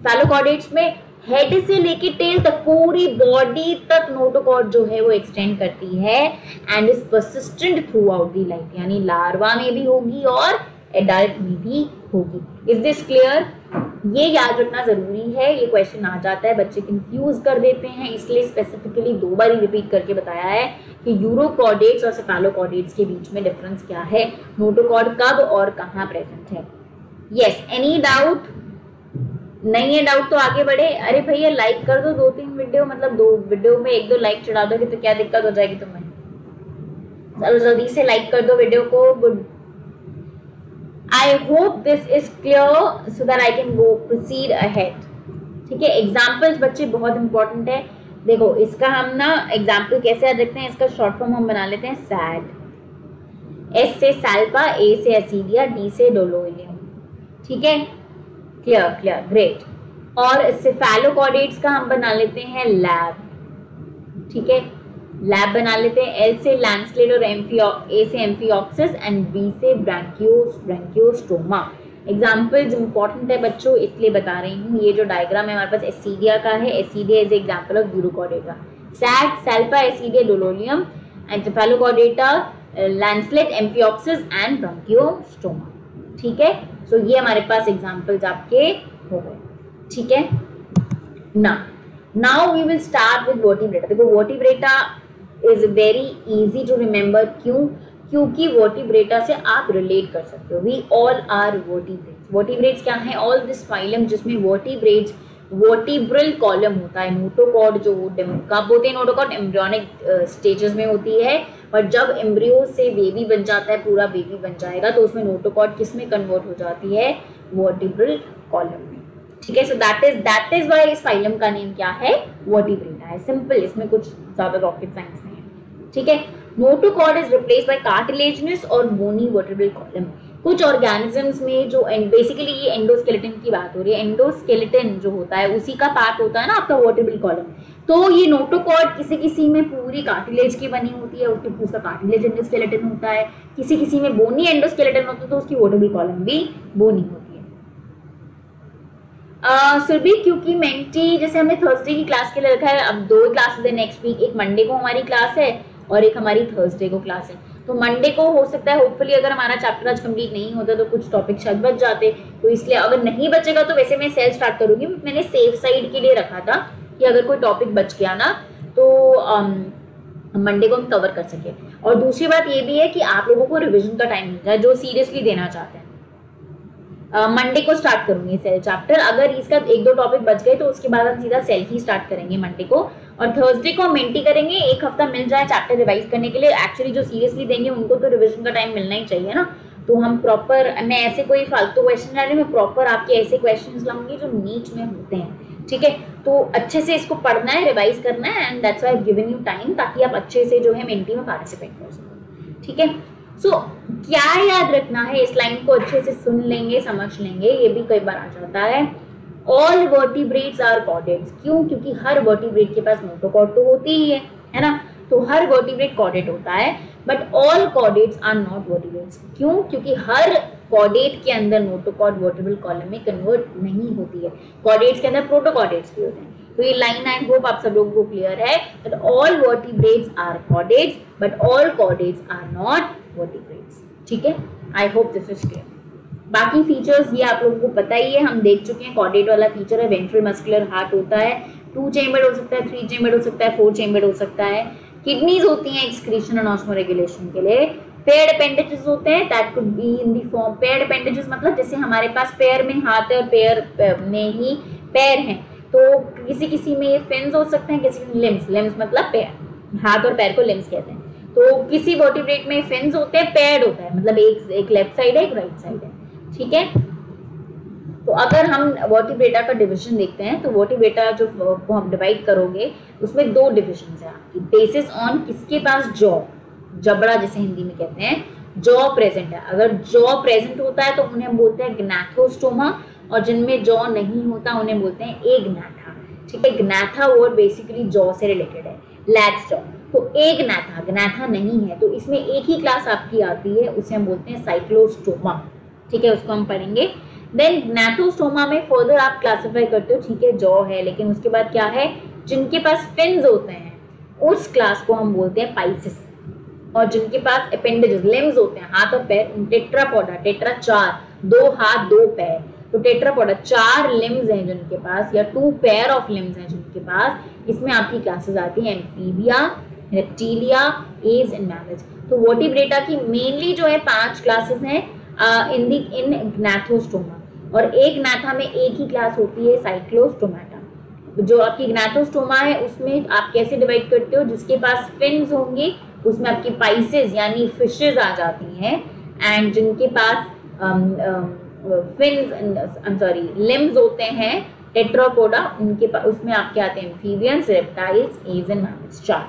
फैलोकॉर्डेट्स में हेड से लेके टेल तक पूरी बॉडी तक नोटोकॉर्ड जो है वो एक्सटेंड करती है and is persistent through the life यानी लार्वा में भी होगी और एडल्ट में भी होगी। इज़ दिस क्लियर ये याद रखना ज़रूरी है, ये क्वेश्चन आ जाता है, बच्चे कंफ्यूज कर देते हैं, इसलिए स्पेसिफिकली दो बार ही रिपीट करके बताया है कि यूरोकॉर्डेट्स और सेफेलोकॉर्डेट्स के बीच में डिफरेंस क्या है नोटोकॉर्ड कब और कहाँ प्रेजेंट है। यस एनी डाउट नहीं है डाउट तो आगे बढ़े। अरे भैया लाइक कर दो दो तीन वीडियो मतलब दो वीडियो में एक दो लाइक चढ़ा दोगे तो क्या दिक्कत हो जाएगी तुम्हें? चलो जल्दी से लाइक कर दो वीडियो को। Good I hope this is clear so that I can go proceed ahead ठीक है? एग्जाम्पल्स बच्चे बहुत इंपॉर्टेंट है। देखो, इसका हम ना एग्ज़ाम्पल कैसे याद रखते हैं? इसका शॉर्ट फॉर्म हम बना लेते हैं सैड एस से सैल्पा ए से एसिडिया डी से डोलोइलियम ठीक है? क्लियर क्लियर ग्रेट और सिफेलोकॉर्डेट्स का हम बना लेते हैं लैब ठीक है? लैब बना लेते हैं एल से लैंडस्लेट और एम्फियो ए से एम्फियोक्सिस एंड बी से ब्रैंकियोस ब्रैंकियोस्टोमा एग्जाम्पल्स इंपॉर्टेंट है बच्चों, इसलिए बता रही हूँ। ये जो डायग्राम है हमारे पास एसीडिया का है। Ascidia is example of Urochordata sac Salpa Ascidia Doliolum and Cephalochordata lancelet Amphioxus and Branchiostoma ठीक है? सो so, ये हमारे पास एग्जाम्पल्स आपके हो गए। ठीक है? ना now we will start with Vertebrata देखो Vertebrata is very easy to remember क्यों? क्योंकि वर्टिब्रेटा से आप रिलेट कर सकते हो। We all are vertebrates vertebrates क्या है? ऑल दिस फाइलम जिसमें वर्टिब्रेट्स वर्टिब्रल कॉलम होता है। नोटोकॉड जो कब होते हैं? नोटोकॉड एम्ब्रियोनिक स्टेजेस में होती है। और जब एम्ब्रियो से बेबी बन जाता है, पूरा बेबी बन जाएगा तो उसमें नोटोकॉट किसमें कन्वर्ट हो जाती है? वर्टिब्रल कॉलम में। ठीक है so that is that is why इस फाइलम का नेम क्या है? वर्टिब्रेटा है। सिंपल इसमें कुछ ज़्यादा रॉकेट साइंस नहीं है। ठीक है? Notochord is replace by cartilaginous और बोनी वर्टिब्रल कॉलम कुछ ऑर्गेनिजम्स में जो बेसिकली ये एंडोस्केलेटन की बात हो रही है। एंडोस्केलेटन जो होता है, उसी का पार्ट होता है ना आपका वर्टिब्रल कॉलम तो ये नोटोकॉर्ड किसी किसी में पूरी कार्टिलेज की बनी होती है, उसके उसका कार्टिलेज एंडोस्केलेटन होता है। किसी किसी में बोनी एंडोस्केलेटन होता है तो उसकी वर्टिब्रल कॉलम भी बोनी होती है। सुरभि क्योंकि मेंटी जैसे हमने थर्सडे की क्लास के लिए रखा है, अब दो क्लासेस है नेक्स्ट वीक एक मंडे को हमारी क्लास है और एक हमारी थर्सडे को क्लास है। तो मंडे को हो सकता है होपफुली अगर हमारा चैप्टर आज कंप्लीट नहीं होता तो कुछ टॉपिक शायद बच जाते। तो इसलिए अगर नहीं बचेगा तो वैसे मैं सेल स्टार्ट करूँगी। मैंने सेफ़ साइड के लिए रखा था कि अगर कोई टॉपिक बच गया ना तो मंडे um, को हम कवर कर सके। और दूसरी बात ये भी है कि आप लोगों को रिविजन का टाइम मिलता है जो सीरियसली देना चाहते हैं। मंडे uh, को स्टार्ट करूँगी सेल चैप्टर अगर इसका एक दो टॉपिक बच गए तो उसके बाद हम सीधा सेल ही स्टार्ट करेंगे मंडे को। और थर्सडे को हम मेंटी करेंगे एक हफ़्ता मिल जाए चैप्टर रिवाइज करने के लिए। एक्चुअली जो सीरियसली देंगे उनको तो रिविजन का टाइम मिलना ही चाहिए ना। तो हम प्रॉपर मैं ऐसे कोई फालतू क्वेश्चन ला रही मैं प्रॉपर आपके ऐसे क्वेश्चन लाऊँगी जो नीच में होते हैं। ठीक है? तो अच्छे से इसको पढ़ना है रिवाइज करना है and that's why given you time ताकि आप अच्छे से जो है मेंटी में पार्टिसिपेट कर सको। ठीक है? सो so, क्या याद रखना है? इस लाइन को अच्छे से सुन लेंगे समझ लेंगे ये भी कई बार आ जाता है। ऑल वर्टिब्रेट्स आर कॉर्डेट्स क्यों? क्योंकि हर वर्टिब्रेट के पास नोटोकॉर्ड तो होती ही है है ना? तो हर वर्टिब्रेट कॉर्डेट होता है but all chordates are not vertebrates क्यों? क्योंकि हर कॉर्डेट के अंदर नोटोकॉर्ड वर्टिब्रल कॉलम में कन्वर्ट नहीं होती है। कॉर्डेट्स के अंदर प्रोटोकॉर्डेट्स भी होते हैं। तो ये लाइन आई होप आप सब लोगों को क्लियर है that all vertebrates are chordates but all chordates are not vertebrates ठीक है? I hope this is clear बाकी फीचर्स ये आप लोगों को पता ही है, हम देख चुके हैं कॉर्डेट वाला फीचर है वेंट्रल मस्कुलर हार्ट होता है टू चेम्बर हो सकता है थ्री चेम्बर हो सकता है फोर चेम्बर हो सकता है। किडनीज होती हैं एक्सक्रीशन और ऑस्मो रेगुलेशन के लिए। पेड अपेंडेजेस होते हैं that could be in the form paired appendages मतलब जैसे हमारे पास पैर में हाथ है और पैर में ही पैर हैं। तो किसी किसी में ये फिन्स हो सकते हैं, किसी लिम्स लिम्स मतलब पैर हाथ और पैर को लिम्स कहते हैं। तो किसी वर्टिब्रेट में फिन्स होते हैं पैड होता है मतलब एक एक लेफ़्ट साइड है, एक राइट साइड है। ठीक है? तो अगर हम वर्टिब्रेटा का डिवीज़न देखते हैं तो वर्टिब्रेटा जो को हम डिवाइड करोगे, उसमें दो डिविजन है आपकी। बेसिस ऑन किसके पास? जॉ जबड़ा जैसे हिंदी में कहते हैं। जॉ प्रेजेंट है। अगर जॉ प्रेजेंट होता है तो उन्हें बोलते हैं ग्नैथोस्टोमा और जिनमें जॉ नहीं होता, उन्हें बोलते हैं ए ग्नैथा ठीक है? ग्नैथा वर्ड बेसिकली जॉ से रिलेटेड है। लैक्स जॉ तो एक नैथा ग्नैथा नहीं है। तो इसमें एक ही क्लास आपकी आती है, उसे हम बोलते हैं साइक्लोस्टोमा ठीक है, उसको हम पढ़ेंगे। देन ग्नैथोस्टोमा में फर्दर आप क्लासिफाई करते हो, ठीक है जॉ है, लेकिन उसके बाद क्या है, जिनके पास फिन्स होते हैं, उस क्लास को हम बोलते हैं पाइसिस और जिनके पास अपेंडेजेस लिम्स होते हैं, हाथ और पैर टेट्रापोडा टेट्रा चार दो हाथ, दो पैर। तो टेट्रापोडा चार लिम्स हैं जिनके पास, या टू पेयर ऑफ़ लिम्स हैं जिनके पास, इसमें आपकी क्लासेस आती हैं Amphibia Reptilia Aves and mammals तो वर्टिब्रेटा की मेनली जो है, पाँच क्लासेस हैं इन दी, इन ग्नैथोस्टोमा और एक नाथा में एक ही क्लास होती है साइक्लोस्टोमाटा जो आपकी ग्नैथोस्टोमा है, उसमें आप कैसे डिवाइड करते हो? जिसके पास फिन्स होंगे, उसमें आपकी पाइसेस यानी फिशेज आ जाती हैं एंड जिनके पास फिन्स सॉरी लिम्स होते हैं टेट्रापोडा उनके पास उसमें आपके आते हैं? Amphibians reptiles Aves and mammals चार।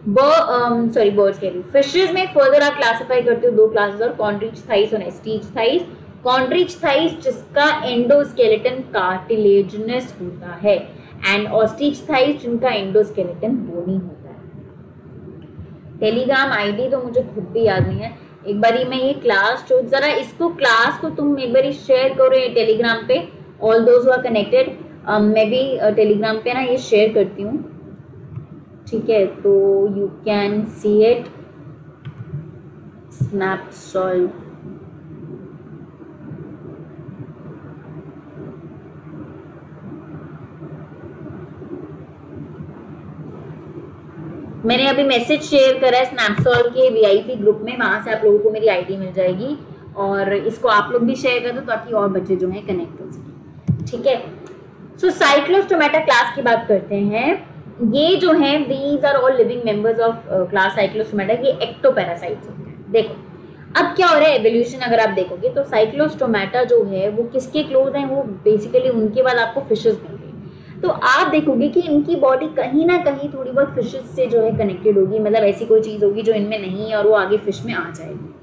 सॉरी बर्ड्स के फिशेज में फर्दर आप क्लासिफाई करते हो दो क्लासेस और कॉन्ट्रीच थाइस और एस्टीच थाइस कॉन्ट्रीच थाइस जिसका एंडोस्केलेटन कार्टिलेजनस होता है एंड ऑस्टिच थाइस जिनका एंडोस्केलेटन बोनी होता है. टेलीग्राम आईडी तो मुझे खुद भी याद नहीं है. एक बारी मैं ये क्लास जो जरा इसको क्लास को तुम एक बारी शेयर करो ये टेलीग्राम पे. ऑल दोज आर कनेक्टेड मैं भी टेलीग्राम uh, पे ना ये शेयर करती हूँ. ठीक है तो you can see it snapshot मैंने अभी मैसेज शेयर करा है स्नैपसॉल के वीआईपी ग्रुप में, वहाँ से आप लोगों को मेरी आईडी मिल जाएगी और इसको आप लोग भी शेयर कर दो ताकि और बच्चे जो हैं कनेक्ट हो सकें। ठीक है? सो साइक्लोस्टोमेटा क्लास की बात करते हैं। ये जो है these are all living members of class Cyclostomata ये एक्टोपैरासाइट्स होते हैं। देखो, अब क्या हो रहा है? एवोल्यूशन अगर आप देखोगे तो साइक्लोस्टोमेटा जो है, वो किसके क्लोज हैं? वो बेसिकली उनके बाद आपको फिशेस गई तो आप देखोगे कि इनकी बॉडी कहीं ना कहीं थोड़ी बहुत फिशेस से जो है कनेक्टेड होगी। मतलब ऐसी कोई चीज़ होगी जो इनमें नहीं है और वो आगे फ़िश में आ जाएगी।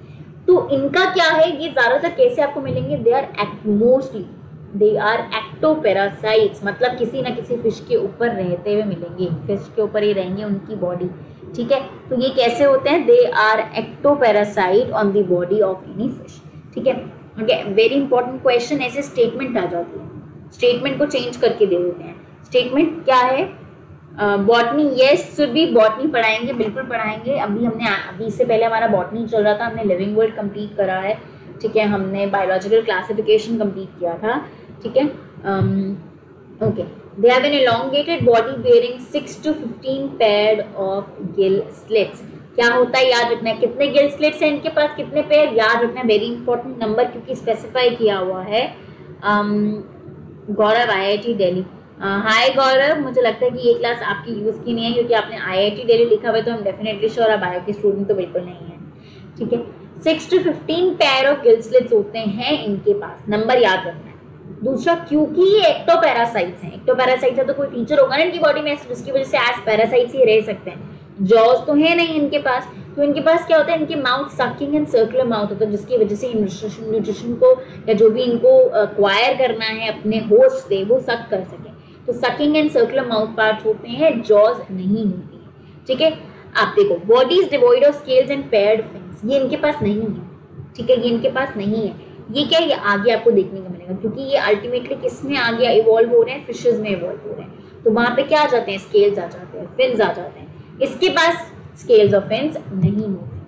तो इनका क्या है? ये ज़्यादातर कैसे आपको मिलेंगे? They are mostly they are ectoparasites मतलब किसी ना किसी फ़िश के ऊपर रहते हुए मिलेंगे। फ़िश के ऊपर ही रहेंगे उनकी बॉडी ठीक है? तो ये कैसे होते हैं? They are ectoparasite on the body of any fish ठीक है? वेरी इंपॉर्टेंट क्वेश्चन ऐसे स्टेटमेंट आ जाती है। स्टेटमेंट को चेंज करके दे देते हैं। स्टेटमेंट क्या है? बॉटनी यस शुड भी बॉटनी पढ़ाएँगे, बिल्कुल पढ़ाएँगे। अभी हमने, अभी इससे पहले हमारा बॉटनी चल रहा था, हमने लिविंग वर्ल्ड कंप्लीट करा है, ठीक है? हमने बायोलॉजिकल क्लासिफिकेशन कंप्लीट किया था। ठीक है? Okay they have an elongated body bearing 6 to 15 paired of gill slits. क्या होता है याद रखना है? कितने गिल स्लिट्स हैं इनके पास? कितने पेयर याद रखना है वेरी इंपॉर्टेंट नंबर क्योंकि स्पेसिफाई किया हुआ है। Um, Gaurav I I T Delhi hi Gaurav मुझे लगता है कि ये क्लास आपकी यूज़ की नहीं है क्योंकि आपने आई आई टी डेली लिखा हुआ है तो हम डेफिनेटली श्योर आप बायो के स्टूडेंट तो बिल्कुल नहीं है। ठीक है? Six to fifteen pair of gill slits होते हैं इनके पास। नंबर याद रखना है। दूसरा, क्योंकि ये एक्टोपैरासाइट्स हैं एक्टोपैरासाइट्स है तो कोई फीचर होगा ना इनकी बॉडी में, जिसकी वजह से एज पैरासाइट्स ही रह सकते हैं। जॉज तो है नहीं इनके पास तो इनके पास क्या होता है, इनके mouth sucking and circular mouth होता है, जिसकी वजह से न्यूट्रिशन को या जो भी इनको अक्वायर करना है अपने होस्ट से, वो सक कर सके। तो sucking and circular mouth part होते हैं जॉज नहीं होती है। ठीक है? आप देखो body is devoid of scales and paired fins ये इनके पास नहीं है। ठीक है? ये इनके पास नहीं है। ये क्या ये आगे आपको देखने को मिलेगा? क्योंकि ये अल्टीमेटली किसमें आ गया इवॉल्व हो रहे हैं? फिशेज में इवॉल्व हो रहे हैं। तो वहाँ पे क्या आ जाते हैं? स्केल्स आ जाते हैं फिन्स आ जाते हैं। इसके पास स्केल्स और फिन्स नहीं होते।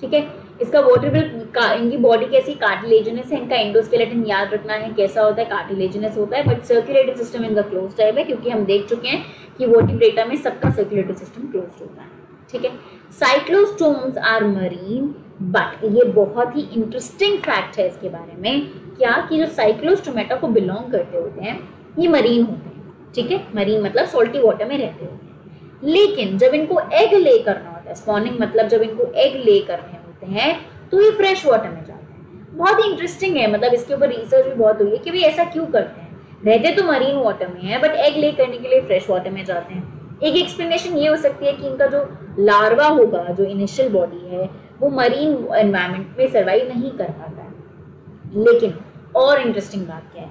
ठीक है? इसका वॉटरबिल इनकी बॉडी कैसी? कार्टिलेजनस है। इनका एंडोस्केलेटन याद रखना है, कैसा होता है? कार्टिलेजनस होता है। बट सर्कुलेटरी सिस्टम इनका क्लोज टाइप है, क्योंकि हम देख चुके हैं कि वोटिब्रेटा में सबका सर्कुलेटरी सिस्टम क्लोज होता है। ठीक है? साइक्लोस्टोम्स आर मरीन बट ये बहुत ही इंटरेस्टिंग फैक्ट है इसके बारे में, क्या कि जो साइक्लोस्टोमेटा को बिलोंग करते होते हैं, ये मरीन होते हैं, ठीक है? मरीन मतलब सोल्टी वाटर में रहते होते हैं। लेकिन जब इनको एग ले करना होता है स्पॉनिंग मतलब जब इनको एग ले करने होते हैं तो ये फ्रेश वाटर में जाते हैं। बहुत ही इंटरेस्टिंग है मतलब इसके ऊपर रिसर्च भी बहुत हुई है कि भाई ऐसा क्यों करते हैं? रहते तो मरीन वाटर में है बट एग ले करने के लिए फ्रेश वाटर में जाते हैं। एक एक्सप्लेनेशन ये हो सकती है कि इनका जो लार्वा होगा, जो इनिशियल बॉडी है, वो मरीन एनवायरनमेंट में सर्वाइव नहीं कर पाता है। लेकिन और इंटरेस्टिंग बात क्या है?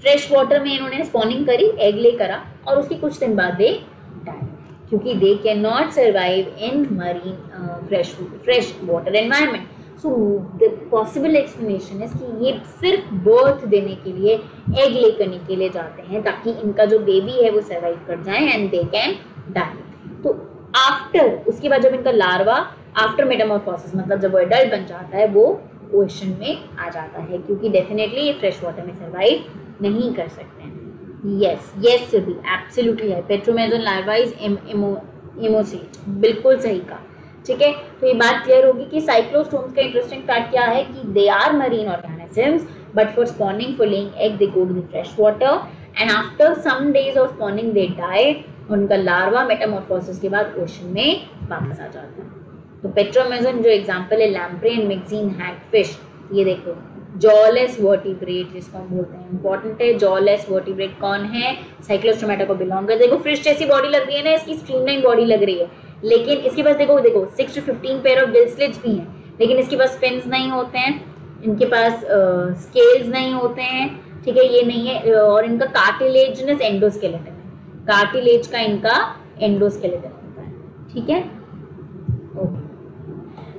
फ्रेश वाटर में इन्होंने स्पॉनिंग करी एग ले करा और उसके कुछ दिन बाद दे डाई क्योंकि they can not survive in marine fresh fresh water environment so the possible explanation है कि ये सिर्फ़ बर्थ देने के लिए एग ले करने के लिए जाते हैं ताकि इनका जो बेबी है वो सर्वाइव कर जाए एंड दे कैन डाई तो आफ्टर उसके बाद जब इनका लार्वा आफ्टर मेटामोरफोसिस मतलब जब वो एडल्ट बन जाता है, वो ओशन में आ जाता है क्योंकि डेफिनेटली ये फ्रेश वाटर में सर्वाइव नहीं कर सकते हैं। यस यस सुधी एब्सोल्युटली है। पेट्रोमेजोन लार्वा इज़ इमोसेट बिल्कुल सही कहा। ठीक है? तो ये बात क्लियर होगी कि साइक्लोस्टोम्स का इंटरेस्टिंग फैक्ट क्या है कि they are marine organisms but for spawning for laying egg they go to the fresh water and after some days of spawning they die उनका लार्वा मेटामॉर्फोसिस के बाद ओशन में वापस आ जाता है। तो पेट्रोमेजन जो एग्जांपल है lamprey and Myxine hag fish ये देखो। जॉलेस वर्टिब्रेट जिसको हम बोलते हैं। इंपॉर्टेंट है जॉलेस वर्टिब्रेट कौन है? साइक्लोस्टोमेटा को बिलोंग कर देखो फ़िश जैसी बॉडी लग रही है ना, इसकी स्ट्रीमलाइन बॉडी लग रही है। लेकिन इसके पास देखो देखो six to fifteen pair of gill slits भी हैं लेकिन इसके पास फिन्स नहीं होते हैं इनके पास स्केल्स uh, नहीं होते हैं ठीक है ये नहीं है और इनका कार्टिलेजनस एंडोस्केलेटन है। कार्टिलेज का इनका एंडोस्केलेटन होता है ठीक है?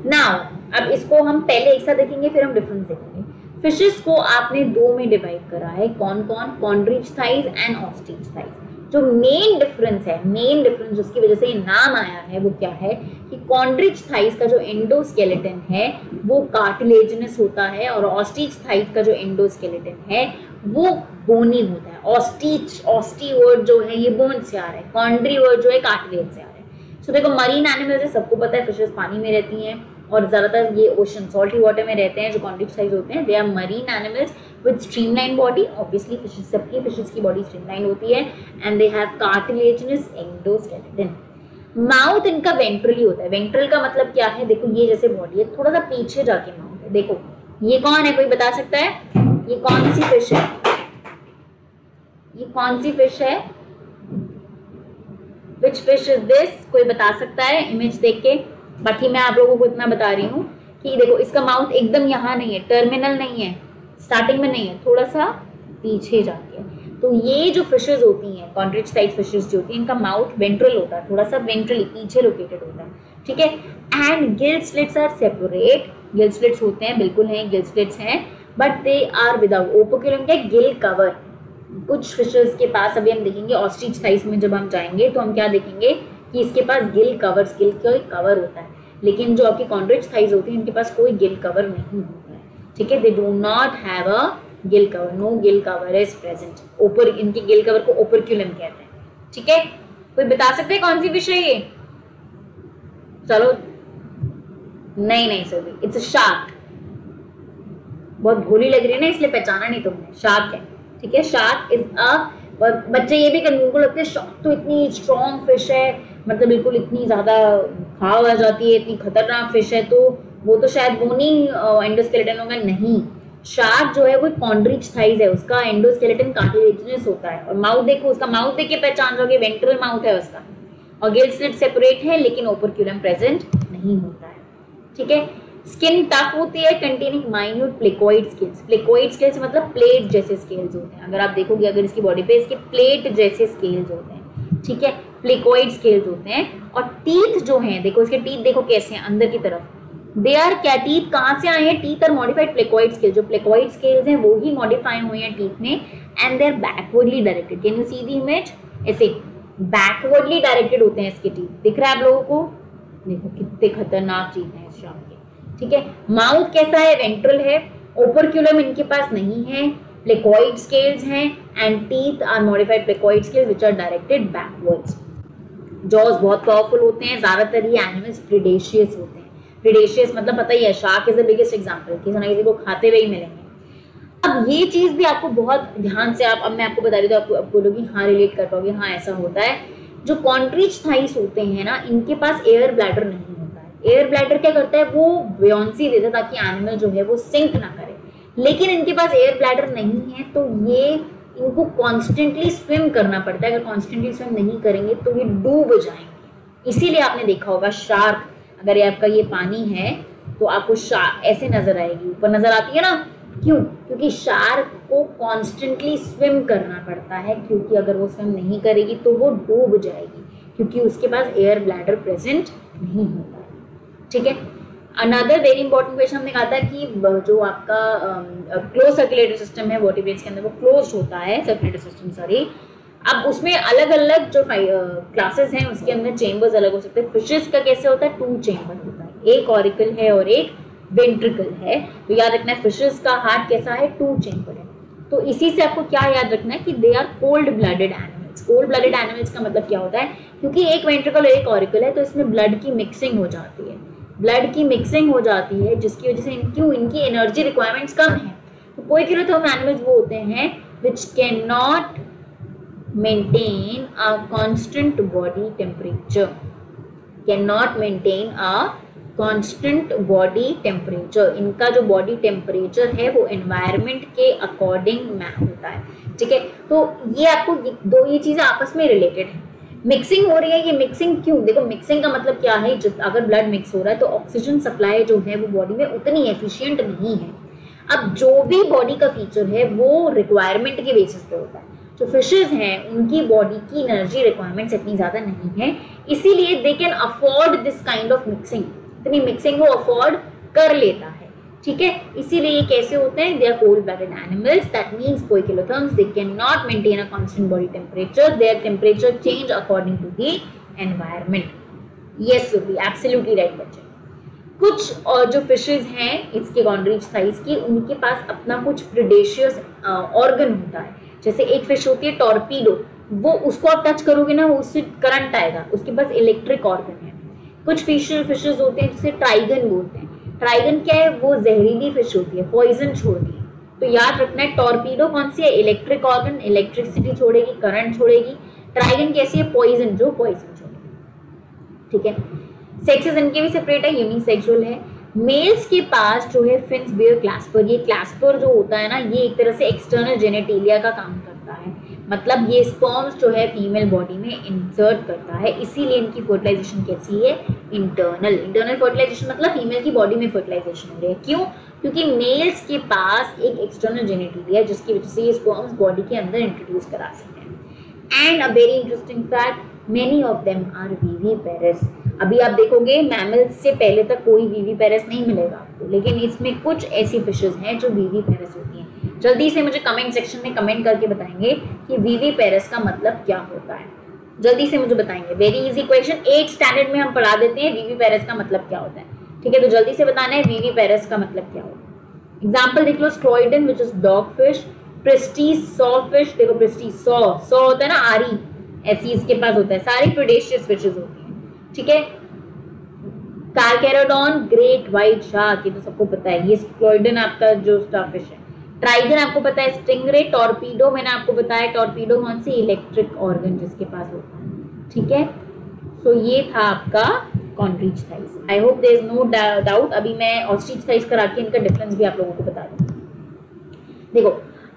नाउ अब इसको हम पहले एक साथ देखेंगे फिर हम डिफरेंस देखेंगे। फिशेस को आपने दो में डिवाइड करा है कौन कौन Chondrichthyes and Osteichthyes जो मेन डिफरेंस है मेन डिफरेंस जिसकी वजह से ये नाम आया है, वो क्या है कि कॉन्ड्रिच थाइज का जो एंडोस्केलेटन है, वो कार्टिलेजनस होता है और ऑस्टिच थाइज का जो एंडोस्केलेटन है, वो बोनी होता है। ऑस्टिच ऑस्टी वर्ड जो है, ये बोन से आ रहा है कॉन्ड्री वर्ड जो है कार्टिलेज से आ रहा है। सो देखो मरीन एनिमल्स है सबको पता है फिशेस पानी में रहती हैं। और ज़्यादातर ये ओशन सॉल्टी वाटर में रहते हैं, जो कॉन्डिक साइज़ होते हैं they are marine animals with streamline body obviously fishes सबकी फिशेस की बॉडी स्ट्रीमलाइन होती है and they have cartilaginous endoskeleton mouth इनका वेंट्रली होता है। वेंट्रल का मतलब क्या है? देखो, ये जैसे बॉडी है थोड़ा सा पीछे जाके माउथ है। देखो, ये कौन है? कोई बता सकता है? ये कौन सी फ़िश है? ये कौन सी फ़िश है? विच फ़िश इज़ दिस कोई बता सकता है? इमेज देख के। बाकी मैं आप लोगों को इतना बता रही हूँ कि देखो, इसका माउथ एकदम यहाँ नहीं है टर्मिनल नहीं है स्टार्टिंग में नहीं है थोड़ा सा पीछे जाके तो ये जो फिशेज होती हैं कॉन्ट्रिच टाइप फिशेज जो होती हैं, इनका माउथ वेंट्रल होता है थोड़ा सा वेंट्रली पीछे लोकेटेड होता है, ठीक है? And gill slits are separate gill slits होते हैं, बिल्कुल हैं गिल स्लिट्स हैं but they are without operculum क्या गिल कवर कुछ फिशेज के पास अभी हम देखेंगे ऑस्ट्रिच साइज़ में जब हम जाएँगे तो हम क्या देखेंगे? कि इसके पास गिल कवर गिल का कवर होता है। लेकिन जो आपकी कॉन्ड्रिच थाइज होती है, इनके पास कोई गिल कवर नहीं होता है। ठीक है? They do not have a gill cover no gill cover is present ऊपर, इनकी गिल कवर को ओपरक्यूलम कहते हैं। ठीक है? कोई बता सकते हैं कौन सी है ये? चलो। नहीं नहीं, सर। इट्स अ शार्क बहुत भोली लग रही है ना, इसलिए पहचाना नहीं तुमने। शार्क है। ठीक है? शार्क इज़ अ बच्चे ये भी करने को लगते हैं शार्क तो इतनी स्ट्रॉन्ग फ़िश है मतलब बिल्कुल इतनी ज़्यादा खाव आ जाती है, इतनी खतरनाक फ़िश है तो वो तो शायद बोनी एंडोस्केलेटन होगा, नहीं। शार्क जो है, वो कॉन्ड्रिच थाइज है, उसका एंडोस्केलेटन कार्टिलेजनस होता है। और माउथ देखो, उसका माउथ देख के पहचान जाओगे वेंट्रल माउथ है उसका। और गिल स्लिट सेपरेट है, लेकिन ओपरक्यूलम प्रेजेंट नहीं होता है। ठीक है? स्किन टफ होती है containing minute placoid scales placoid scales मतलब प्लेट जैसे स्केल्स होते हैं। अगर आप देखोगे, अगर इसकी बॉडी पे इसके प्लेट जैसे स्केल्स होते हैं। ठीक है? प्लेकोइड स्केल्स होते हैं और टीथ जो हैं, देखो इसके टीथ देखो कैसे हैं, अंदर की तरफ़। दे आर क्या टीथ कहाँ से आए हैं? Teeth are modified placoid scale जो प्लेकोइड स्केल्स हैं, वो ही मॉडिफाई हुए हैं टीथ ने and they are backwardly directed can you see the image ऐसे बैकवर्डली डायरेक्टेड होते हैं इसके टीथ दिख रहा है आप लोगों को? देखो कितने खतरनाक चीज़ है ठीक है? माउथ कैसा है? वेंट्रल है। ओपरक्यूलम इनके पास नहीं है। प्लेकोइड स्केल्स हैं and teeth are modified placoid scales which are directed backwards jaws बहुत पावरफुल होते हैं, ज़्यादातर ये एनिमल्स प्रिडेशियस होते हैं. प्रिडेशियस मतलब पता ही है shark is the biggest example किसी ना किसी को खाते हुए ही मिलेंगे. अब ये चीज़ भी आपको बहुत ध्यान से, आप, अब मैं आपको बता रही हूँ तो आप बोलोगी हाँ रिलेट कर पाओगे हाँ ऐसा होता है. जो कॉन्ट्रीच थाइस होते हैं ना, इनके पास एयर ब्लैडर नहीं होता है. एयर ब्लैडर क्या करता है? वो ब्योन्सी देता है ताकि एनिमल जो है वो सिंक ना करे. लेकिन इनके पास एयर ब्लैडर नहीं है तो ये इनको कॉन्स्टेंटली स्विम करना पड़ता है। अगर कॉन्स्टेंटली स्विम नहीं करेंगे तो ये डूब जाएँगे। इसीलिए आपने देखा होगा शार्क अगर ये आपका ये पानी है तो आपको ऐसे नज़र आएगी, ऊपर नज़र आती है ना? क्यों? क्योंकि शार्क को कॉन्स्टेंटली स्विम करना पड़ता है, क्योंकि अगर वो स्विम नहीं करेगी तो वो डूब जाएगी, क्योंकि उसके पास एयर ब्लैडर प्रेजेंट नहीं होता। ठीक है? अनदर वेरी इंपॉर्टेंट क्वेश्चन हमने कहा था कि जो आपका क्लोज सर्कुलेटरी सिस्टम है वर्टिब्रेट्स के अंदर वो क्लोज होता है सर्कुलेटरी सिस्टम सॉरी अब उसमें अलग अलग जो क्लासेस हैं, उसके अंदर चेंबर्स अलग हो सकते हैं. फिशेस का कैसे होता है? टू चेंबर होता है. एक ऑरिकल है और एक वेंट्रिकल है. तो याद रखना है फिशेस का हार्ट कैसा है? टू चेंबर है. तो इसी से आपको क्या याद रखना है कि they are cold blooded animals cold blooded animals का मतलब क्या होता है? क्योंकि एक वेंट्रिकल और एक ऑरिकल है तो इसमें ब्लड की मिक्सिंग हो जाती है. ब्लड की मिक्सिंग हो जाती है, जिसकी वजह से क्यों इनकी एनर्जी रिक्वायरमेंट्स कम है। तो कोई किलोथर्म एनिमल्स वो होते हैं which can not maintain a body temperature can not maintain a constant body temperature इनका जो बॉडी टेम्परेचर है, वो एनवायरनमेंट के अकॉर्डिंग होता है। ठीक है? तो ये आपको दो ये चीज़ें आपस में रिलेटेड है। मिक्सिंग हो रही है, ये मिक्सिंग क्यों? देखो मिक्सिंग का मतलब क्या है? अगर ब्लड मिक्स हो रहा है तो ऑक्सीजन सप्लाई जो है, वो बॉडी में उतनी एफिशिएंट नहीं है। अब जो भी बॉडी का फीचर है, वो रिक्वायरमेंट के बेसिस पे होता है। जो फिशेज हैं, उनकी बॉडी की एनर्जी रिक्वायरमेंट्स इतनी ज़्यादा नहीं है। इसीलिए they can afford this kind of mixing इतनी मिक्सिंग वो अफोर्ड कर लेता है। ठीक है? इसीलिए ये कैसे होते हैं? They are cold blooded animals that means poikilotherms they can not maintain a constant body temperature their temperature change according to the environment yes Subi absolutely right बच्चे। कुछ, और जो फिशेज हैं, इसके गॉन्ड्रीज साइज़ की, उनके पास अपना कुछ प्रिडेशियस ऑर्गन होता है। जैसे एक फ़िश होती है टॉर्पीडो वो उसको आप टच करोगे ना उससे करंट आएगा। उसके पास इलेक्ट्रिक ऑर्गन है। कुछ फ़िश फिशेज होते हैं, जिसे ट्राइगन बोलते हैं। ट्राइगन क्या है? वो जहरीली फ़िश होती है पॉइजन छोड़ती है। तो याद रखना है टॉर्पीडो कौन सी है? इलेक्ट्रिक ऑर्गन इलेक्ट्रिसिटी छोड़ेगी करंट छोड़ेगी। ट्राइगन कैसी है? पॉइजन जो पॉइजन छोड़ेगी। ठीक है? सेक्सेस इनके भी सेपरेट है यूनिसेक्सुअल है। मेल्स के पास जो है फिंस बियर क्लास्पर ये क्लास्पर जो होता है ना, ये एक तरह से एक्सटर्नल जेनेटेलिया का काम करता है। मतलब ये स्पर्म्स जो है फीमेल बॉडी में इंसर्ट करता है, इसीलिए इनकी फर्टिलाइजेशन कैसी है? इंटरनल इंटरनल फर्टिलाइजेशन मतलब फीमेल की बॉडी में फर्टिलाइजेशन हो रही है। क्यों? क्योंकि मेल्स के पास एक एक्सटर्नल जेनेटेलिया है, जिसकी वजह से ये स्पर्म्स बॉडी के अंदर इंट्रोड्यूस करा सकते हैं। And a very interesting fact many of them are viviparous अभी आप देखोगे मैमल्स से पहले तक कोई वीवी पेरस नहीं मिलेगा आपको, लेकिन इसमें कुछ ऐसी फिशेज हैं जो वीवी पेरिस होती हैं। जल्दी से मुझे कमेंट सेक्शन में कमेंट करके बताएँगे कि वीवी पेरिस का मतलब क्या होता है। जल्दी से मुझे बताएँगे। Very easy question eight standard में हम पढ़ा देते हैं वीवी पेरिस का मतलब क्या होता है। ठीक है तो जल्दी से बताना है वीवी पेरिस का मतलब क्या होता है। एग्ज़ाम्पल देख लो स्ट्रॉइडन which is dog fish Pristis saw fish देखो प्रेस्टी सॉ सॉ होता है ना आरी, ऐसी इसके पास होता है। सारी प्रोडेशियस फिशेज होती हैं। ठीक है? कारकेरोडॉन ग्रेट व्हाइट शार्क ये तो सबको पता है। ये स्क्लोइडन आपका जो स्टारफिश है। ट्राइगन आपको पता है स्टिंगरे टॉर्पीडो मैंने आपको बताया टॉर्पीडो कौन सी? इलेक्ट्रिक ऑर्गन जिसके पास होता है। ठीक है? सो ये था आपका Chondrichthyes I hope there is no doubt अभी मैं ऑस्ट्रीच थाइस करा के इनका डिफरेंस भी आप लोगों को बता दूँ। देखो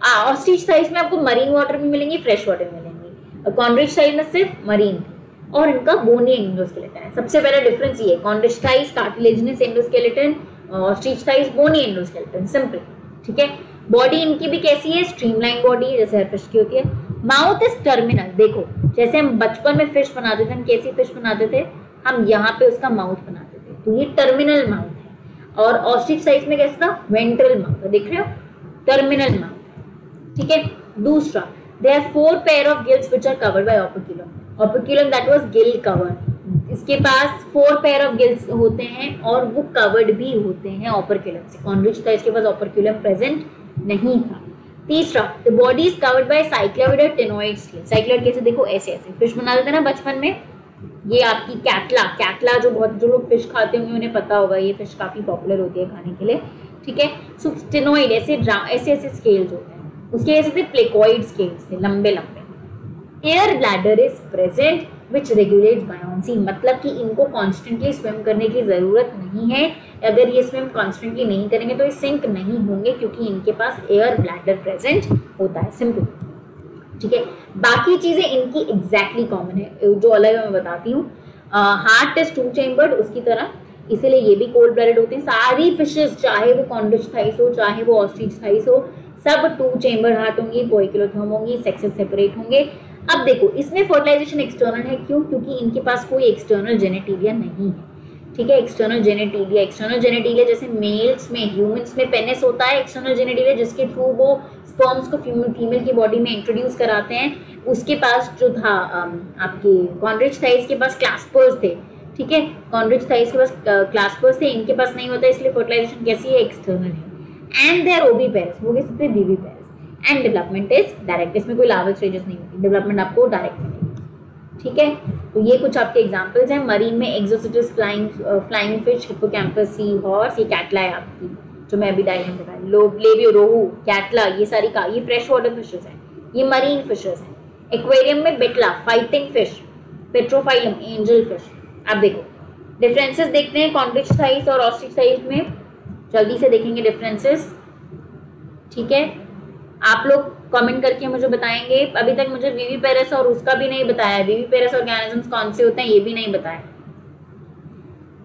ऑस्ट्रीच थाइस में आपको मरीन वाटर में मिलेंगी फ्रेश वाटर में मिलेंगी कॉन्ट्रीच थाइस में सिर्फ़ मरीन और इनका बोनी एंडोस्केलेटन है। सबसे पहला डिफरेंस ये कॉन्ड्रिस्टाइज कार्टिलेजिनस एंडोस्केलेटन और स्ट्रीचटाइज बोनी एंडोस्केलेटन सिंपल ठीक है? बॉडी इनकी भी कैसी है? स्ट्रीमलाइन बॉडी जैसे हर फ़िश की होती है। माउथ इज़ टर्मिनल देखो, जैसे हम बचपन में फ़िश बनाते थे, हम कैसी फ़िश बनाते थे? हम यहाँ पे उसका माउथ बनाते थे। तो ये टर्मिनल माउथ है। और ऑस्ट्रिच साइज़ में कैसा था? वेंट्रल माउथ देख रहे हो? टर्मिनल माउथ ठीक है? दूसरा they have four pair of gills which are covered by operculum operculum that was gill cover इसके पास फोर पेयर ऑफ़ गिल्स होते हैं और वो कवर्ड भी होते हैं ऑपरक्यूलम से। कॉन्ड्रिच था इसके पास ऑपरक्यूलम प्रेजेंट नहीं था। तीसरा the body is covered by cycloid और टेनोइड स्किन साइक्लोइड कैसे? देखो, ऐसे ऐसे। फ़िश बना देते ना बचपन में। ये आपकी कैटला कैटला जो बहुत, जो लोग फ़िश खाते होंगे, उन्हें पता होगा, ये फ़िश काफ़ी पॉपुलर होती है खाने के लिए। ठीक है? सो टेनोइड ऐसे ऐसे ऐसे स्केल्स होते हैं। उसके ऐसे थे प्लेकॉइड स्केल्स थे, लंबे लंबे। Air bladder is present which regulate buoyancy मतलब कि इनको कॉन्स्टेंटली स्विम करने की ज़रूरत नहीं है। अगर ये स्विम कॉन्स्टेंटली नहीं करेंगे तो ये सिंक नहीं होंगे क्योंकि इनके पास एयर ब्लैडर प्रेजेंट होता है। सिंपल ठीक है? बाकी चीज़ें इनकी एग्जैक्टली कॉमन है। जो अलग मैं बताती हूँ। हार्ट इज़ टू चेम्बर्ड उसकी तरह। इसीलिए ये भी कोल्ड ब्लडेड होते हैं। सारी फिशेज चाहे वो कॉन्डिच थाइस हो, चाहे वो ऑस्ट्रीच थाइस हो, सब टू चेम्बर हार्ट होंगी पोइकिलोथर्म होंगी सेक्सेस सेपरेट होंगे। अब देखो, इसमें फर्टिलाइजेशन एक्सटर्नल है क्यों? क्योंकि इनके पास कोई एक्सटर्नल जेनेटिलिया नहीं है। ठीक है एक्सटर्नल जेनेटिलिया एक्सटर्नल जेनेटिलिया जैसे मेल्स में ह्यूमंस में पेनिस होता है एक्सटर्नल जेनेटिलिया जिसके थ्रू वो स्पर्म्स को फीमेल की बॉडी में इंट्रोड्यूस कराते हैं। उसके पास जो था आपके कॉन्ड्रिच थाइस के पास क्लास्पर्स थे। ठीक है कॉन्ड्रिच थाइस के पास क्लास्पर्स थे, इनके पास नहीं होता, इसलिए फर्टिलाइजेशन कैसी है? एक्सटर्नल है। एंड देयर ओबी पेयर्स वो कैसे थे viviparous and development is direct इसमें कोई लावल स्टेजेस नहीं होती। डेवलपमेंट आपको डायरेक्ट मिलेगी। ठीक है? तो ये कुछ आपके एग्जांपल्स हैं। मरीन में Exocoetus flying flying fish Hippocampus sea horse ये कैटला है आपकी, जो मैं अभी डायग्राम रही लोब लेबियो रोहू कैटला ये सारी का, ये फ्रेश वाटर फिशेस हैं। ये मरीन फिशेज हैं। एक्वेरियम में Betta fighting fish Pterophyllum angel fish आप देखो डिफरेंसेस देखते हैं कॉन्ट्रिक्स साइज़ और ऑस्ट्रिक साइज़ में। जल्दी से देखेंगे डिफरेंसेस ठीक है? आप लोग कमेंट करके मुझे बताएँगे। अभी तक मुझे वीवी पेरस और उसका भी नहीं बताया। वीवी पेरस ऑर्गेनिजम्स कौन से होते हैं, ये भी नहीं बताया।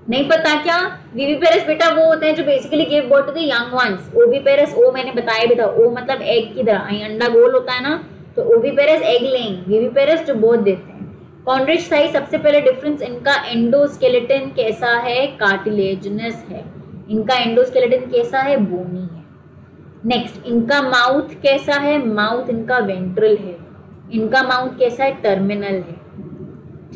नहीं पता क्या? वीवी पेरस बेटा वो होते हैं जो basically give birth to the young ones oviparous ओ मैंने बताया भी था। ओ मतलब एग की तरह। अंडा गोल होता है ना तो oviparous egg laying. Viviparous जो बोध देते हैं। कॉन्ड्रिच थाई सबसे पहले डिफरेंस इनका एंडोस्केलेटन कैसा है? कार्टिलेजनस है। इनका एंडोस्केलेटन कैसा है? बोनी नेक्स्ट इनका माउथ कैसा है? माउथ इनका वेंट्रल है। इनका माउथ कैसा है? टर्मिनल है।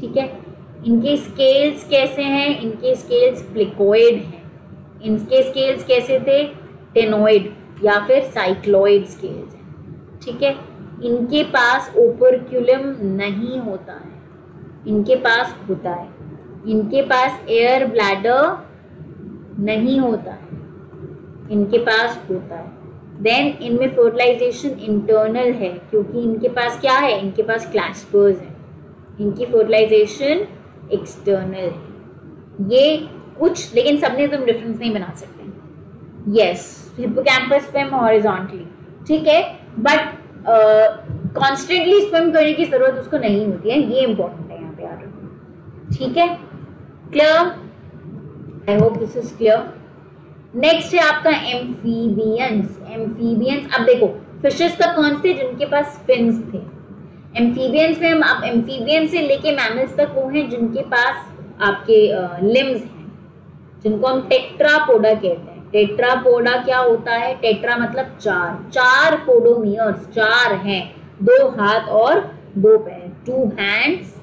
ठीक है? इनके स्केल्स कैसे हैं? इनके स्केल्स प्लिकोइड हैं। इनके स्केल्स कैसे थे? टेनोइड या फिर साइक्लोइड स्केल्स हैं। ठीक है? इनके पास ओपरक्यूलम नहीं होता है। इनके पास होता है। इनके पास एयर ब्लैडर नहीं होता है। इनके पास होता है। देन इनमें फर्टिलाइजेशन इंटरनल है, क्योंकि इनके पास क्या है? इनके पास क्लास्पर्स है। इनकी फर्टिलाइजेशन एक्सटर्नल है। ये कुछ, लेकिन सबने तुम डिफरेंस नहीं बना सकते। यस हिप्पोकैम्पस स्विम हॉरिजॉन्टली ठीक है? बट कॉन्स्टेंटली स्विम करने की ज़रूरत उसको नहीं होती है। ये इंपॉर्टेंट है यहाँ पे यार ठीक है? Clear I hope this is clear next है आपका एम्फीबियंस एम्फीबियंस अब देखो फिशेस का कौन से, जिनके पास फिन्स थे? एम्फीबियंस में हम, आप एम्फीबियंस से लेके मैमल्स तक वो हैं, जिनके पास आपके लिम्स हैं। जिनको हम टेट्रापोडा कहते हैं। टेट्रापोडा क्या होता है? टेट्रा मतलब चार। चार पोडोमियर्स चार हैं। दो हाथ और दो पैर। Two hands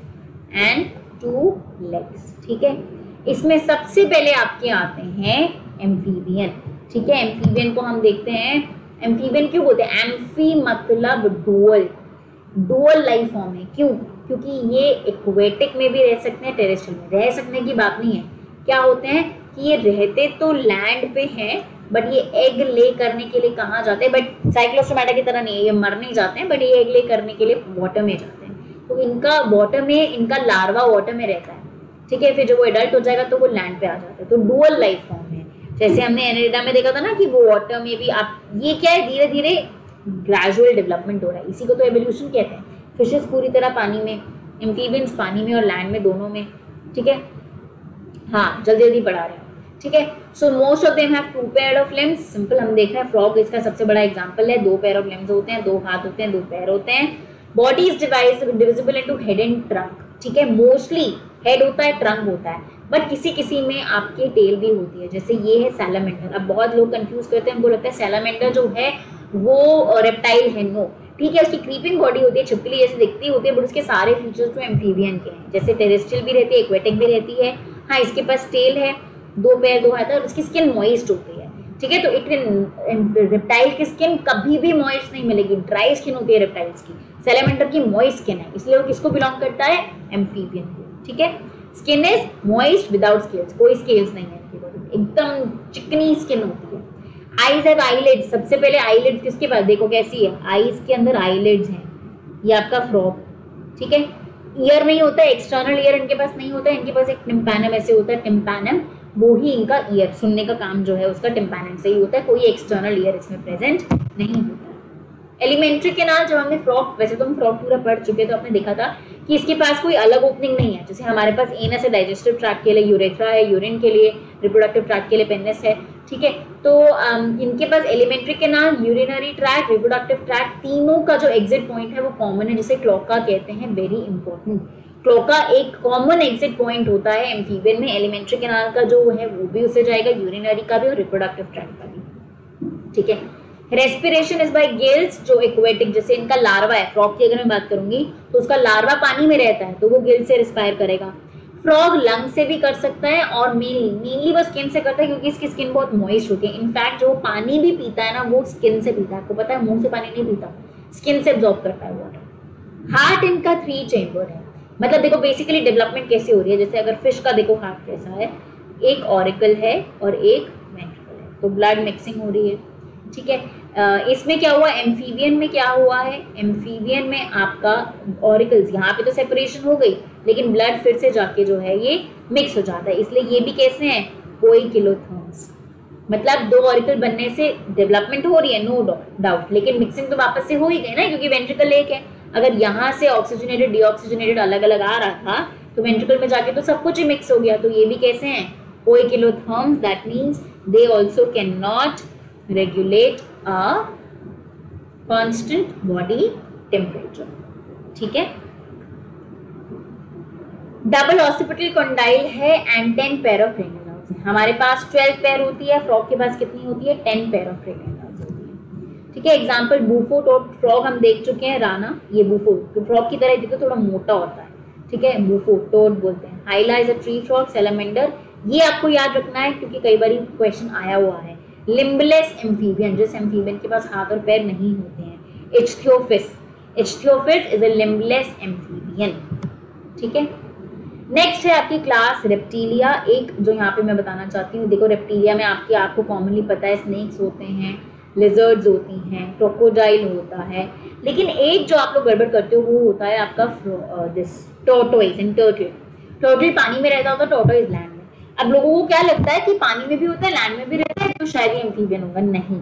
and two legs ठीक है? इसमें सबसे पहले आपके आते हैं एम्फीबियन ठीक है एम्फीबियन को हम देखते हैं। एम्फीबियन क्यों बोलते हैं? एम्फी मतलब डुअल। डुअल लाइफ फॉर्म है। क्यों? क्योंकि ये इक्वेटिक में भी रह सकते हैं टेरेस्ट्रियल में। रह सकने की बात नहीं है। क्या होते हैं कि ये रहते तो लैंड पे हैं बट ये एग ले करने के लिए कहाँ जाते हैं? बट साइक्लोस्टोमेटा की तरह नहीं है। ये मर नहीं जाते हैं बट ये एग ले करने के लिए वाटर में जाते हैं। तो इनका वाटर में, इनका लार्वा वाटर में रहता है। ठीक है, फिर जब वो एडल्ट हो जाएगा तो वो लैंड पे आ जाता है। तो डुअल लाइफ फॉर्म जैसे हमने एनेडा में देखा था ना कि वो वाटर में भी आप, ये क्या है? धीरे धीरे ग्रेजुअल डेवलपमेंट हो रहा है। इसी को तो एवोल्यूशन कहते हैं। फिशेस पूरी तरह पानी में एम्फीबियंस पानी में और लैंड में दोनों में, ठीक है? हाँ जल्दी जल्दी बढ़ा रहे हैं, ठीक है? So most of them have two pair of limbs simple हम देख रहे हैं फ्रॉग इसका सबसे बड़ा एग्ज़ाम्पल है। दो पेयर ऑफ़ लिम्स होते हैं, दो हाथ होते हैं, दो पैर होते हैं। Body is divide divisible into head and trunk ठीक है? मोस्टली हेड होता है ट्रंक होता है। बट किसी किसी में आपके टेल भी होती है, जैसे ये है सैलामेंडर अब बहुत लोग कंफ्यूज करते हैं, उनको लगता है सैलामेंडर जो है, वो रेप्टाइल है नो ठीक है, उसकी क्रीपिंग बॉडी होती है, छिपकली जैसे दिखती होती है बट उसके सारे फीचर्स तो एम्फीबियन के हैं। जैसे टेरेस्ट्रियल भी रहती है एक्वेटिक भी रहती है। हाँ इसके पास टेल है, दो पैर, दो हाथ है, और उसकी स्किन मॉइस्ट होती है। ठीक है तो इट रेप्टाइल की स्किन कभी भी मॉइस्ट नहीं मिलेगी ड्राई स्किन होती है रेप्टाइल्स की। सेलेमेंटर की मॉइस्ट स्किन है, इसलिए वो किसको बिलोंग करता है? एम्फीबियन को। ठीक है? Skin is moist without scales कोई स्केल्स नहीं है इनकी बॉडी एकदम चिकनी स्किन होती है। आईज हैव आईलिड सबसे पहले आईलिड किसके पास? देखो कैसी है। आईज के अंदर आईलिड्स हैं। ये आपका फ्रॉक ठीक है? ईयर नहीं होता एक्सटर्नल ईयर इनके पास नहीं होता। इनके पास एक टिम्पैनम ऐसे होता है। टिम्पैनम वो ही इनका ईयर सुनने का काम जो है उसका टिम्पैनम से ही होता है। कोई एक्सटर्नल ईयर इसमें प्रेजेंट नहीं होता। एलिमेंट्री के नाल जब हमने फ्रॉक वैसे तो हम फ्रॉक पूरा पढ़ चुके तो आपने देखा था कि इसके पास कोई अलग ओपनिंग नहीं है। जैसे हमारे पास एनस है डाइजेस्टिव ट्रैक के लिए यूरेथ्रा है यूरिन के लिए रिप्रोडक्टिव ट्रैक के लिए पेनिस है ठीक है? तो um, इनके पास alimentary canal urinary tract reproductive tract तीनों का जो एग्जिट पॉइंट है वो कॉमन है जिसे क्लोका कहते हैं वेरी इंपॉर्टेंट क्लोका एक कॉमन एग्जिट पॉइंट होता है एम्फीबियन में एलिमेंट्री कैनाल का जो है वो भी उसे जाएगा यूरिनरी का भी और रिप्रोडक्टिव ट्रैक का भी ठीक है? रेस्पिरेशन इज़ बाय गिल्स जो एक्वेटिक जैसे इनका लार्वा है फ्रॉग की अगर मैं बात करूँगी तो उसका लार्वा पानी में रहता है तो वो गिल से रिस्पायर करेगा। फ्रॉग लंग से भी कर सकता है और मेनली मेनली वो स्किन से करता है क्योंकि इसकी स्किन बहुत मॉइस्ट होती है। इनफैक्ट जो पानी भी पीता है ना, वो स्किन से पीता है। आपको पता है, मुँह से पानी नहीं पीता स्किन से एब्जॉर्ब करता है वाटर हार्ट इनका थ्री चेम्बर है। मतलब देखो बेसिकली डेवलपमेंट कैसे हो रही है? जैसे अगर फ़िश का देखो हार्ट कैसा है? एक ऑरिकल है और एक वेंट्रिकल है। तो ब्लड मिक्सिंग हो रही है। ठीक है? इसमें क्या हुआ? एम्फीबियन में क्या हुआ है? एम्फीबियन में आपका ऑरिकल्स यहाँ पे तो सेपरेशन हो गई, लेकिन ब्लड फिर से जाके जो है ये मिक्स हो जाता है। इसलिए ये भी कैसे हैं? कोई किलोथर्म्स मतलब दो ऑरिकल बनने से डेवलपमेंट हो रही है नो डाउट लेकिन मिक्सिंग तो वापस से हो ही गई ना, क्योंकि वेंट्रिकल एक है। अगर यहाँ से ऑक्सीजनेटेड डीऑक्सीजनेटेड अलग अलग आ रहा था तो वेंट्रिकल में जाके तो सब कुछ ही मिक्स हो गया। तो ये भी कैसे हैं? कोई poikilotherms that means they also can not regulate a constant body temperature. ठीक है? डबल ऑसिपिटल कंडाइल है एंड टेन पेयर ऑफ़ है। हमारे पास ट्वेल्व पेयर होती है फ्रॉग के पास कितनी होती है? टेन पेयर ऑफ़ रेनिनल्स होती है। ठीक है? एग्जांपल बूफो टोट फ्रॉग हम देख चुके हैं राना ये बूफो तो फ्रॉग की तरह देखो, थोड़ा मोटा होता है। ठीक है? बूफो टोट बोलते हैं। Hyla is a tree frog salamander ये आपको याद रखना है, क्योंकि कई बार क्वेश्चन आया हुआ है। लिम्बलेस एम्फीबियन, जिस एम्फीबियन के पास हाथ और पैर नहीं होते हैं Ichthyophis Ichthyophis is a limbless amphibian ठीक है? नेक्स्ट है आपकी क्लास रेप्टीलिया एक जो यहाँ पे मैं बताना चाहती हूँ। देखो रेप्टीलिया में आपकी, आपको कॉमनली पता है स्नेक्स होते हैं लिजर्ड्स होती हैं क्रोकोडाइल होता है। लेकिन एक जो आप लोग गड़बड़ करते हो, वो होता है आपका this tortoise and turtle turtle पानी में रहता होता है टोटोइज लैंड अब लोगों को क्या लगता है कि पानी में भी होता है लैंड में भी रहता है तो शायद ये एम्फीबियन होगा? नहीं।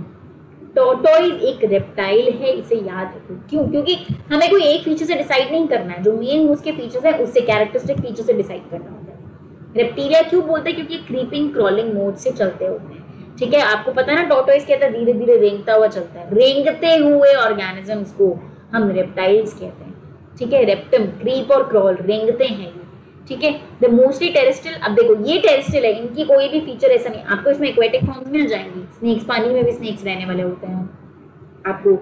टोटोइज एक रेप्टाइल है, इसे याद रखो। क्यों? क्योंकि हमें कोई एक फीचर से डिसाइड नहीं करना है। जो मेन उसके फीचर्स है, उससे कैरेक्टरिस्टिक फीचर से डिसाइड करना होता है। रेप्टीरिया क्यों बोलते हैं? क्योंकि क्रीपिंग क्रॉलिंग मोड से चलते होते हैं। ठीक है? आपको पता है ना टोटोइज कहता है धीरे धीरे रेंगता हुआ चलता है। रेंगते हुए ऑर्गेनिजम्स को हम रेप्टाइल्स कहते हैं। ठीक है? रेप्टम क्रीप और क्रॉल रेंगते हैं। ठीक है? द मोस्टली टेरेस्ट्रियल अब देखो, ये टेरेस्ट्रियल है, इनकी कोई भी फीचर ऐसा नहीं, आपको इसमें एक्वेटिक फॉर्म्स मिल जाएँगी। स्नेक्स पानी में भी स्नेक्स रहने वाले होते हैं। आपको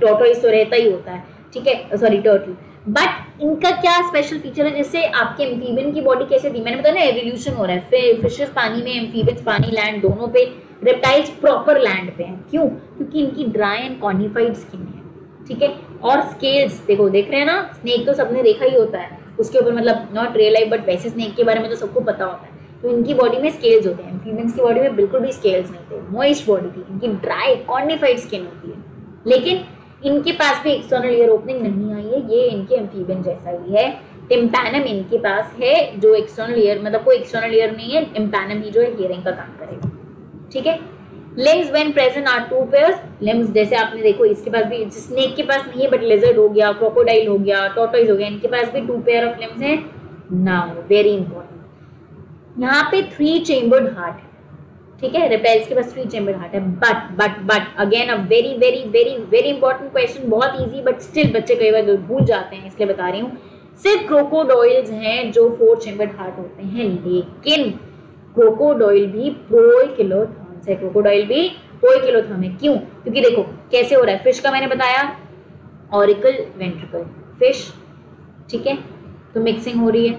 टोटोइस तो रहता ही होता है, ठीक है? सॉरी टर्टल बट इनका क्या स्पेशल फीचर है? जैसे आपके एम्फीबियन की बॉडी कैसे थी? मैंने बताया ना एवोल्यूशन हो रहा है। फिशेस पानी में एम्फीबियंस पानी लैंड दोनों पे रेप्टाइल्स प्रॉपर लैंड पे हैं। क्यों? क्योंकि इनकी ड्राई एंड कॉनिफाइड स्किन है, ठीक है? और स्केल्स देखो, देख रहे हैं ना? स्नेक तो सबने देखा ही होता है। उसके ऊपर मतलब नॉट रियल लाइफ बट वैसे स्नेक के बारे में तो सबको पता होता है। तो इनकी बॉडी में स्केल्स होते हैं। फीमेल्स की बॉडी में बिल्कुल भी स्केल्स नहीं थे मॉइस्ट बॉडी थी। इनकी ड्राई कॉर्निफाइड स्किन होती है। लेकिन इनके पास भी एक्सटर्नल ईयर ओपनिंग नहीं आई है। ये इनके एम्फीबियन जैसा ही है। टिम्पैनम इनके पास है, जो एक्सटर्नल ईयर मतलब कोई एक्सटर्नल ईयर नहीं है। टिम्पैनम ही जो है हियरिंग का काम करेगा। ठीक है? Limbs when present are two pairs limbs जैसे आपने देखो, इसके पास भी स्नेक के पास नहीं है बट लेजर्ड हो गया क्रोकोडाइल हो गया टोटोइज हो गया, इनके पास भी टू पेयर ऑफ़ लिम्स हैं. नाउ वेरी इंपॉर्टेंट यहाँ पे थ्री चेम्बर्ड हार्ट ठीक है? रेपेल्स के पास थ्री चेम्बर्ड हार्ट है. But but but again a very very very very important question बहुत इजी बट स्टिल बच्चे कई बार भूल जाते हैं, इसलिए बता रही हूँ. सिर्फ़ क्रोकोडोइल्स हैं जो फोर चेम्बर्ड हार्ट होते हैं, लेकिन क्रोकोडोइल भी प्रो से क्रोकोडाइल भी, कोई किलो थर्म है क्यों? क्योंकि देखो, कैसे हो रहा है? फ़िश का मैंने बताया ऑरिकल वेंट्रिकल फ़िश ठीक है? तो मिक्सिंग हो रही है।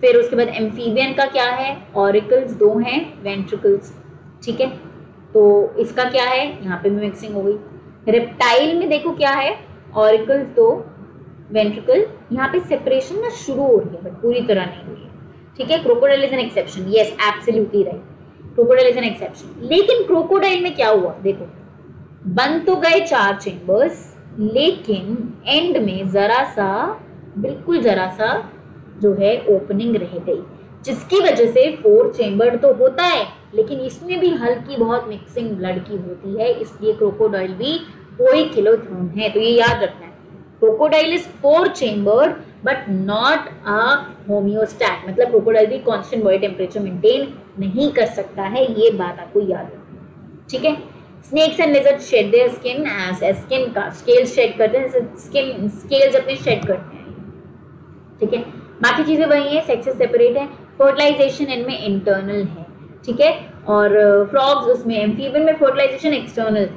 फिर उसके बाद एम्फीबियन का क्या है? ऑरिकल्स दो हैं वेंट्रिकल्स ठीक है? तो इसका क्या है? यहाँ पे भी मिक्सिंग हो गई। रेप्टाइल में देखो क्या है? ऑरिकल्स दो वेंट्रिकल यहाँ पे सेपरेशन ना शुरू हो रही है बट पूरी तरह नहीं हुई है। ठीक है? Crocodile is an exception yes absolutely right crocodile is an exception लेकिन क्रोकोडाइल में क्या हुआ? देखो, बन तो गए चार चेंबर्स लेकिन एंड में जरा सा, बिल्कुल जरा सा जो है ओपनिंग रह गई। जिसकी वजह से फोर चेंबर तो होता है, लेकिन इसमें भी हल्की बहुत मिक्सिंग ब्लड की होती है, इसलिए क्रोकोडाइल भी कोई किलोथर्म है तो ये याद रखना crocodile is four chamber but not a मतलब क्रोकोडाइल भी कांस्टेंट बॉडी टेम्परेचर मेंटेन नहीं कर सकता है ये बात आपको याद रखनी ठीक है? Snakes and lizard shed their skin as skin का स्केल्स शेड करते हैं स्किन स्केल्स अपने शेड करते हैं। ठीक है? बाकी चीज़ें वही है सेक्सेस सेपरेट है फर्टिलाइजेशन इनमें इंटरनल है। ठीक है? और फ्रॉग्स uh, उसमें एम्फीबियन में fertilization external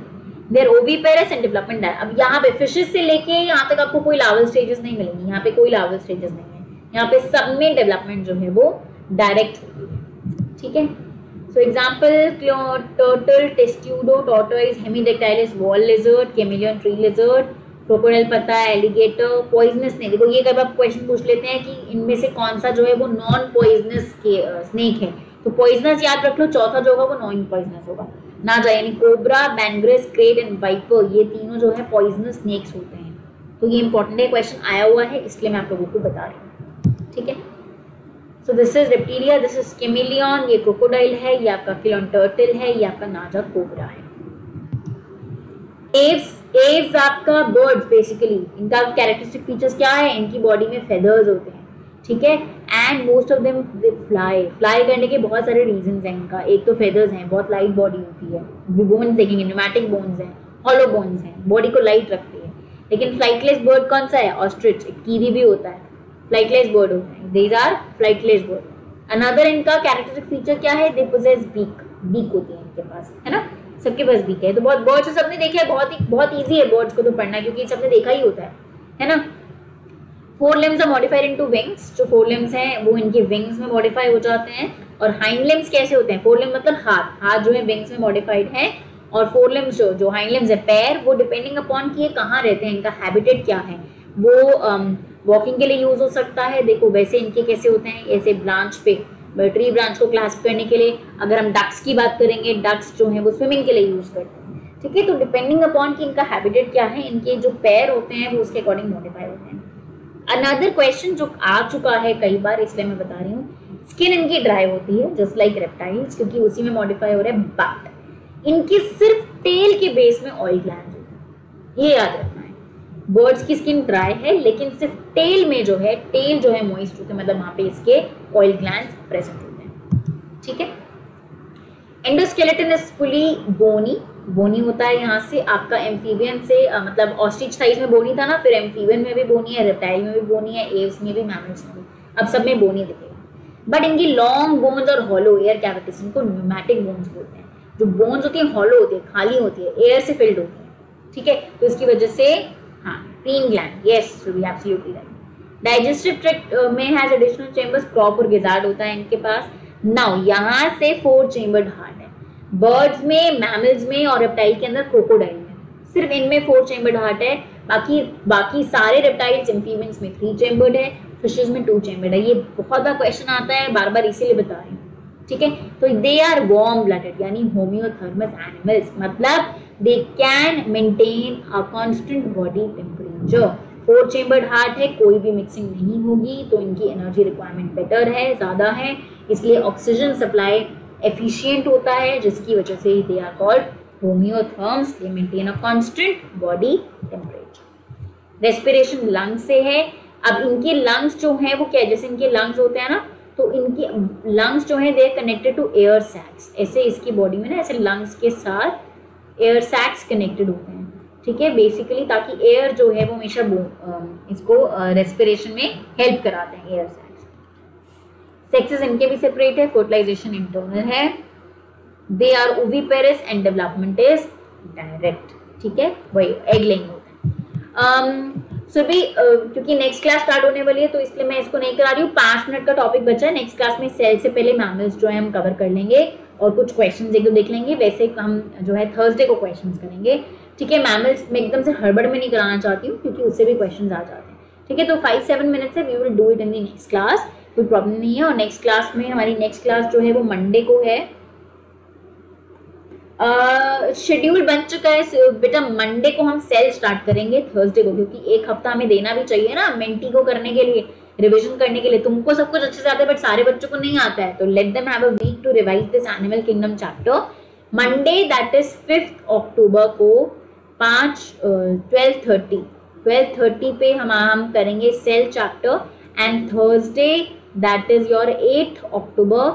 there oviparous and development है। अब यहाँ पे फिशेस से लेके यहाँ तक आपको कोई लावल स्टेजेस नहीं मिलेंगे। यहाँ पे कोई लावल स्टेजेस नहीं है। यहाँ पे सब में डेवलपमेंट जो है वो डायरेक्ट ठीक है? So example turtle Testudo tortoise Hemidactylus wall lizard chameleon tree lizard crocodile पता है एलिगेटर पॉइजनस नहीं देखो, ये कब आप क्वेश्चन पूछ लेते हैं कि इनमें से कौन सा जो है वो नॉन पॉइजनस स्नेक है। तो पॉइजनस याद रख लो, चौथा जो होगा वो नॉन पॉइजनस होगा। ना जाए यानी cobra Bungarus krait and viper, ये तीनों जो है पॉइजनस स्नेक्स होते हैं। तो ये इंपॉर्टेंट है क्वेश्चन आया हुआ है, इसलिए मैं आप लोगों को बता रही हूँ। ठीक है? So this is Reptilia this is chameleon ये क्रोकोडाइल है, ये आपका फिलोन टर्टल है, ये आपका नाजा कोबरा है। एव्स एव्स आपका बर्ड्स बेसिकली इनका कैरेक्टरिस्टिक फीचर्स क्या है? इनकी बॉडी में फेदर्स होते हैं। ठीक है? And most of them fly fly करने के बहुत सारे रीजन हैं इनका। एक तो फेदर्स हैं, बहुत लाइट बॉडी होती है। बोन्स देखेंगे न्यूमेटिक बोन्स हैं हॉलो बोन्स हैं बॉडी को लाइट रखती है। लेकिन फ्लाइटलेस बर्ड कौन सा है? ऑस्ट्रिच कीवी भी होता है। फ्लाइटलेस बर्ड होता है। These are flightless bird another इनका कैरेक्टरिस्टिक फीचर क्या है? दे पोजेस बीक बीक होती है इनके पास, है ना? सबके पास बीक है। तो बहुत बर्ड्स सबने देखा है। बहुत ही, बहुत ईजी है बर्ड्स को तो पढ़ना, क्योंकि सबने देखा ही होता है। है ना? Fore limbs are modified into wings जो फोर लिम्स हैं वो इनके विंग्स में मॉडिफाई हो जाते हैं। और हाइंड लिम्स कैसे होते हैं? फोर लिम्स मतलब हाथ। हाथ जो है विंग्स में मॉडिफाइड है। और फोर लिम्स जो जो हाइंड लिम्स है पैर वो डिपेंडिंग अपॉन कि ये कहाँ रहते हैं इनका हैबिटेट क्या है। वो वॉकिंग um, के लिए यूज़ हो सकता है। देखो वैसे इनके कैसे होते हैं? ऐसे ब्रांच पे ट्री ब्रांच को क्लास करने के लिए अगर हम डक्स की बात करेंगे डक्स जो है वो स्विमिंग के लिए यूज़ करते हैं। ठीक है? तो डिपेंडिंग अपॉन कि इनका हैबिटेट क्या है इनके जो पैर होते हैं वो उसके अकॉर्डिंग मॉडिफाई होते हैं। अनदर क्वेश्चन जो आ चुका है कई बार, इसलिए मैं बता रही हूँ स्किन इनकी ड्राई होती है जस्ट लाइक रेप्टाइल्स क्योंकि उसी में मॉडिफाई हो रहा है बट इनकी सिर्फ़ टेल के बेस में ऑयल ग्लैंड होता है। ये याद रखना है। बर्ड्स की स्किन ड्राई है, लेकिन सिर्फ़ टेल में जो है टेल जो है मॉइस्ट होते हैं मतलब वहाँ पे इसके ऑयल ग्लैंड प्रेजेंट होते हैं। ठीक है? Endoskeleton is fully bony bony होता है यहाँ से आपका एम्फीबियन से आ, मतलब ऑस्ट्रिच साइज़ में बोनी था ना फिर एम्फीबियन में भी बोनी है रेप्टाइल में भी बोनी है एव्स में भी मैमल्स में अब सब में बोनी दिखेगा। बट इनकी लॉन्ग बोन्स और हॉलो एयर कैविटीज इनको न्यूमेटिक बोन्स बोलते हैं। जो बोन्स होती है हॉलो होती है खाली होती है एयर से फिल्ड होती है। ठीक है? तो इसकी वजह से हाँ preen gland yes absolutely right digestive tract में हैज़ एडिशनल चेंबर्स क्रॉप और गिजार्ड होता है इनके पास। नाउ यहाँ से फोर चेंबर्ड हार्ट बर्ड्स में मैमल्स में और रेप्टाइल के अंदर क्रोकोडाइल में सिर्फ़ इनमें फोर चेम्बर्ड हार्ट है, बाकी बाकी सारे रेप्टाइल्स एम्फीबियंस में थ्री चेम्बर्ड है फिशेज में टू चेम्बर्ड है। ये बहुत बार क्वेश्चन आता है, बार बार इसीलिए बता रही हूँ। ठीक है? तो दे आर वॉर्म ब्लडेड यानी होम्योथर्मस एनिमल्स मतलब they can maintain a constant body temperature four chambered heart है, कोई भी मिक्सिंग नहीं होगी तो इनकी एनर्जी रिक्वायरमेंट बेटर है, ज़्यादा है। इसलिए ऑक्सीजन सप्लाई एफिशिएंट होता है, जिसकी वजह से they are called homeotherms they maintain a constant body temperature respiration lungs से है. अब इनके लंग्स जो हैं, वो क्या जैसे इनके लंग्स होते हैं ना तो इनके लंग्स जो है they connected to air sacs ऐसे इसकी बॉडी में ना, ऐसे लंग्स के साथ एयर सैक्स कनेक्टेड होते हैं. ठीक है? बेसिकली ताकि एयर जो है, वो हमेशा इसको रेस्पिरेशन में हेल्प कराते हैं एयर सैक्स सेक्सेस इनके भी सेपरेट है फर्टिलाइजेशन इंटरनल है। They are oviparous and development is direct ठीक है? वही एग लेंग होता है। Um, सो भी uh, क्योंकि नेक्स्ट क्लास स्टार्ट होने वाली है तो इसलिए मैं इसको नहीं करा रही हूँ। पाँच मिनट का टॉपिक बचा है। नेक्स्ट क्लास में सेल से पहले मैमल्स जो है हम कवर कर लेंगे और कुछ क्वेश्चंस एक दो देख लेंगे। वैसे हम जो है थर्सडे को क्वेश्चंस करेंगे। ठीक है मैमल्स मैं एकदम से हड़बड़ में नहीं कराना चाहती हूँ क्योंकि उससे भी क्वेश्चन आ जाते हैं। ठीक है तो फाइव सेवन मिनट्स है। We will do it in the next class कोई प्रॉब्लम नहीं है और नेक्स्ट क्लास में हमारी नेक्स्ट क्लास जो है वो मंडे को है। शेड्यूल uh, बन चुका है। बेटा मंडे को हम सेल स्टार्ट करेंगे थर्सडे को क्योंकि एक हफ़्ता हमें देना भी चाहिए ना मेंटी को करने के लिए रिविजन करने के लिए। तुमको सब कुछ अच्छे से आता है बट सारे बच्चों को नहीं आता है। तो let them have a week to revise this animal kingdom chapter Monday that is fifth October को पाँच ट्वेल्व थर्टी ट्वेल्व थर्टी पे हम हम करेंगे cell chapter and Thursday that is your 8th October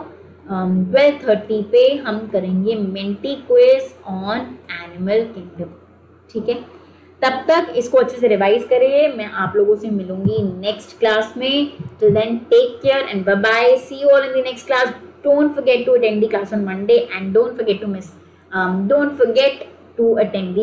twelve thirty पे हम करेंगे Menti quiz on animal kingdom ठीक है? तब तक इसको अच्छे से रिवाइज करिए, मैं आप लोगों से मिलूँगी नेक्स्ट क्लास में. Till then take care and bye bye see you all in the next class don't forget to attend the class on Monday and don't forget to miss don't forget to attend the